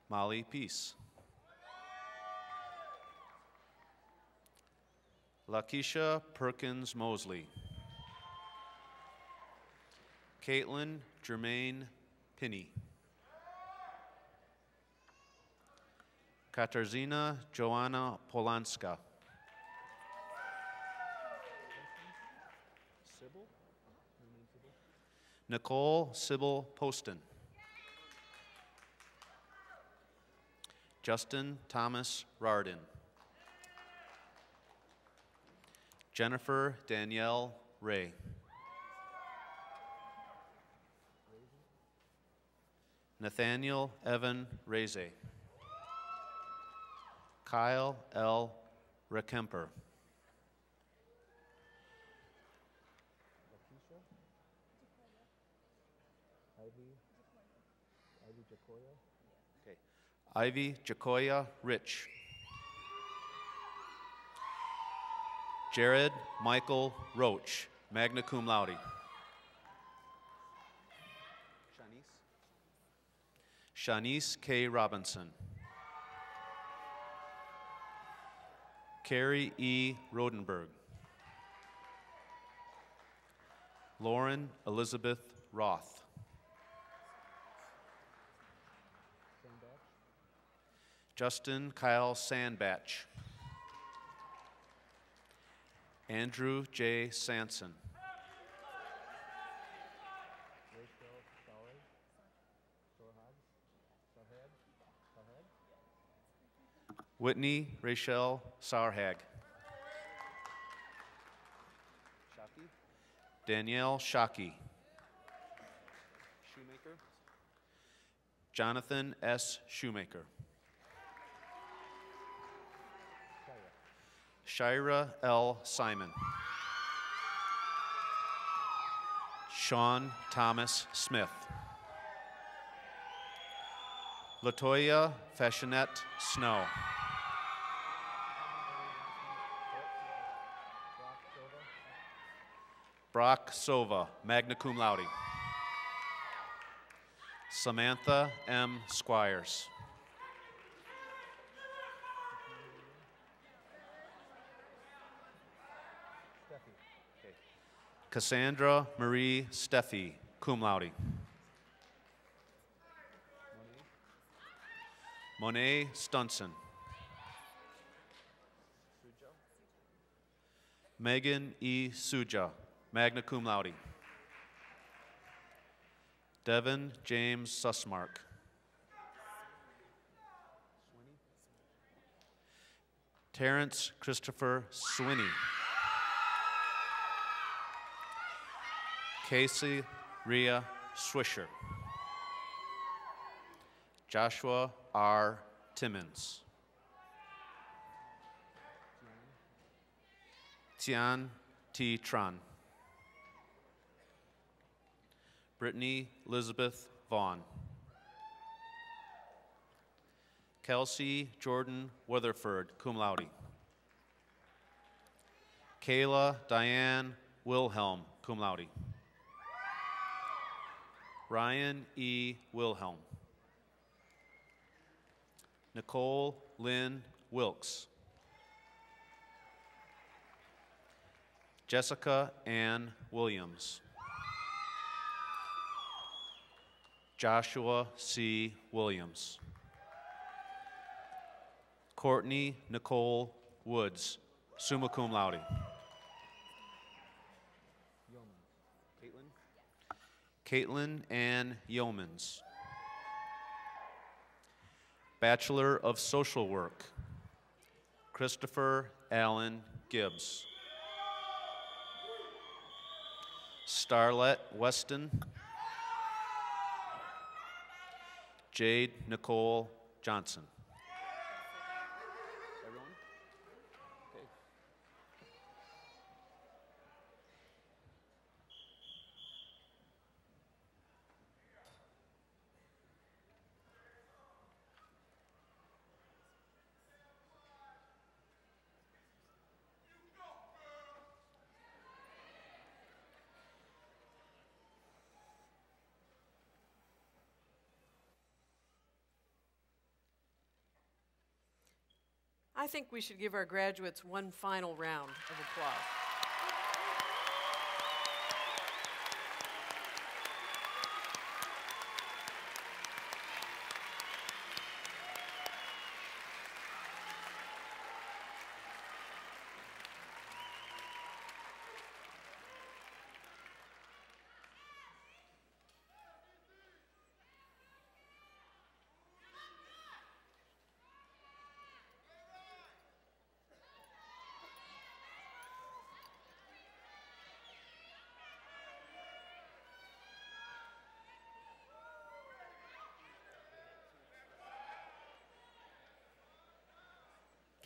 Molly Peace. Lakeisha Perkins Mosley. Caitlin Germaine Pinney. Katarzyna Joanna Polanska. Nicole Sybil Poston. Justin Thomas Rardin. Jennifer Danielle Ray. Nathaniel Evan Reze. Kyle L. Rekemper. Okay. Ivy Jacoya Rich. Jared Michael Roach, magna cum laude. Shanice K. Robinson. Carrie E. Rodenberg. Lauren Elizabeth Roth. Justin Kyle Sandbatch. Andrew J. Sanson. Whitney Rachel Sarhag. Danielle Shockey. Shoemaker. Jonathan S. Shoemaker. Shira L. Simon. Sean Thomas Smith. Latoya Fashionette Snow. Brock Sova, magna cum laude. Samantha M. Squires. Cassandra Marie Steffi, cum laude. Monet Stunson. Megan E. Suja, magna cum laude. Devin James Sussmark. Terrence Christopher Swinney. Casey Rhea Swisher. Joshua R. Timmons. Tian T. Tran. Brittany Elizabeth Vaughn. Kelsey Jordan Weatherford, cum laude. Kayla Diane Wilhelm, cum laude. Ryan E. Wilhelm. Nicole Lynn Wilkes. Jessica Ann Williams. Joshua C. Williams. Courtney Nicole Woods, summa cum laude. Caitlin Ann Yeomans. Bachelor of Social Work, Christopher Allen Gibbs. Starlet Weston. Jade Nicole Johnson. Everyone? Okay. I think we should give our graduates one final round of applause.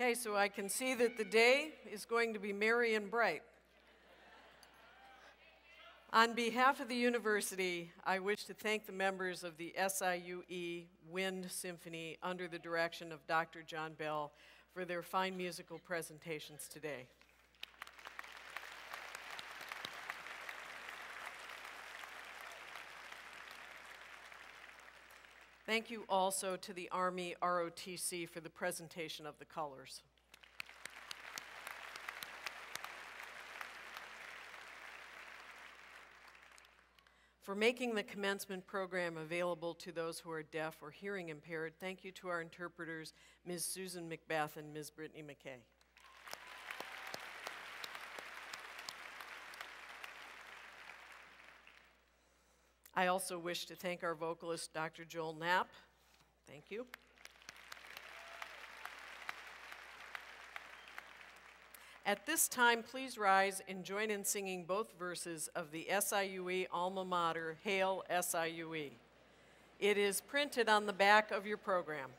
Okay, so I can see that the day is going to be merry and bright. On behalf of the university, I wish to thank the members of the SIUE Wind Symphony under the direction of Dr. John Bell for their fine musical presentations today. Thank you also to the Army ROTC for the presentation of the colors. For making the commencement program available to those who are deaf or hearing impaired, thank you to our interpreters, Ms. Susan McBeth and Ms. Brittany McKay. I also wish to thank our vocalist, Dr. Joel Knapp. Thank you. At this time, please rise and join in singing both verses of the SIUE alma mater, Hail SIUE. It is printed on the back of your program.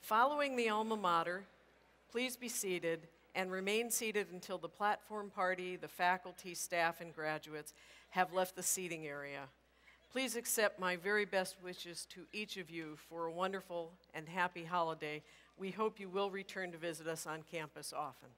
Following the alma mater, please be seated and remain seated until the platform party, the faculty, staff, and graduates have left the seating area. Please accept my very best wishes to each of you for a wonderful and happy holiday. We hope you will return to visit us on campus often.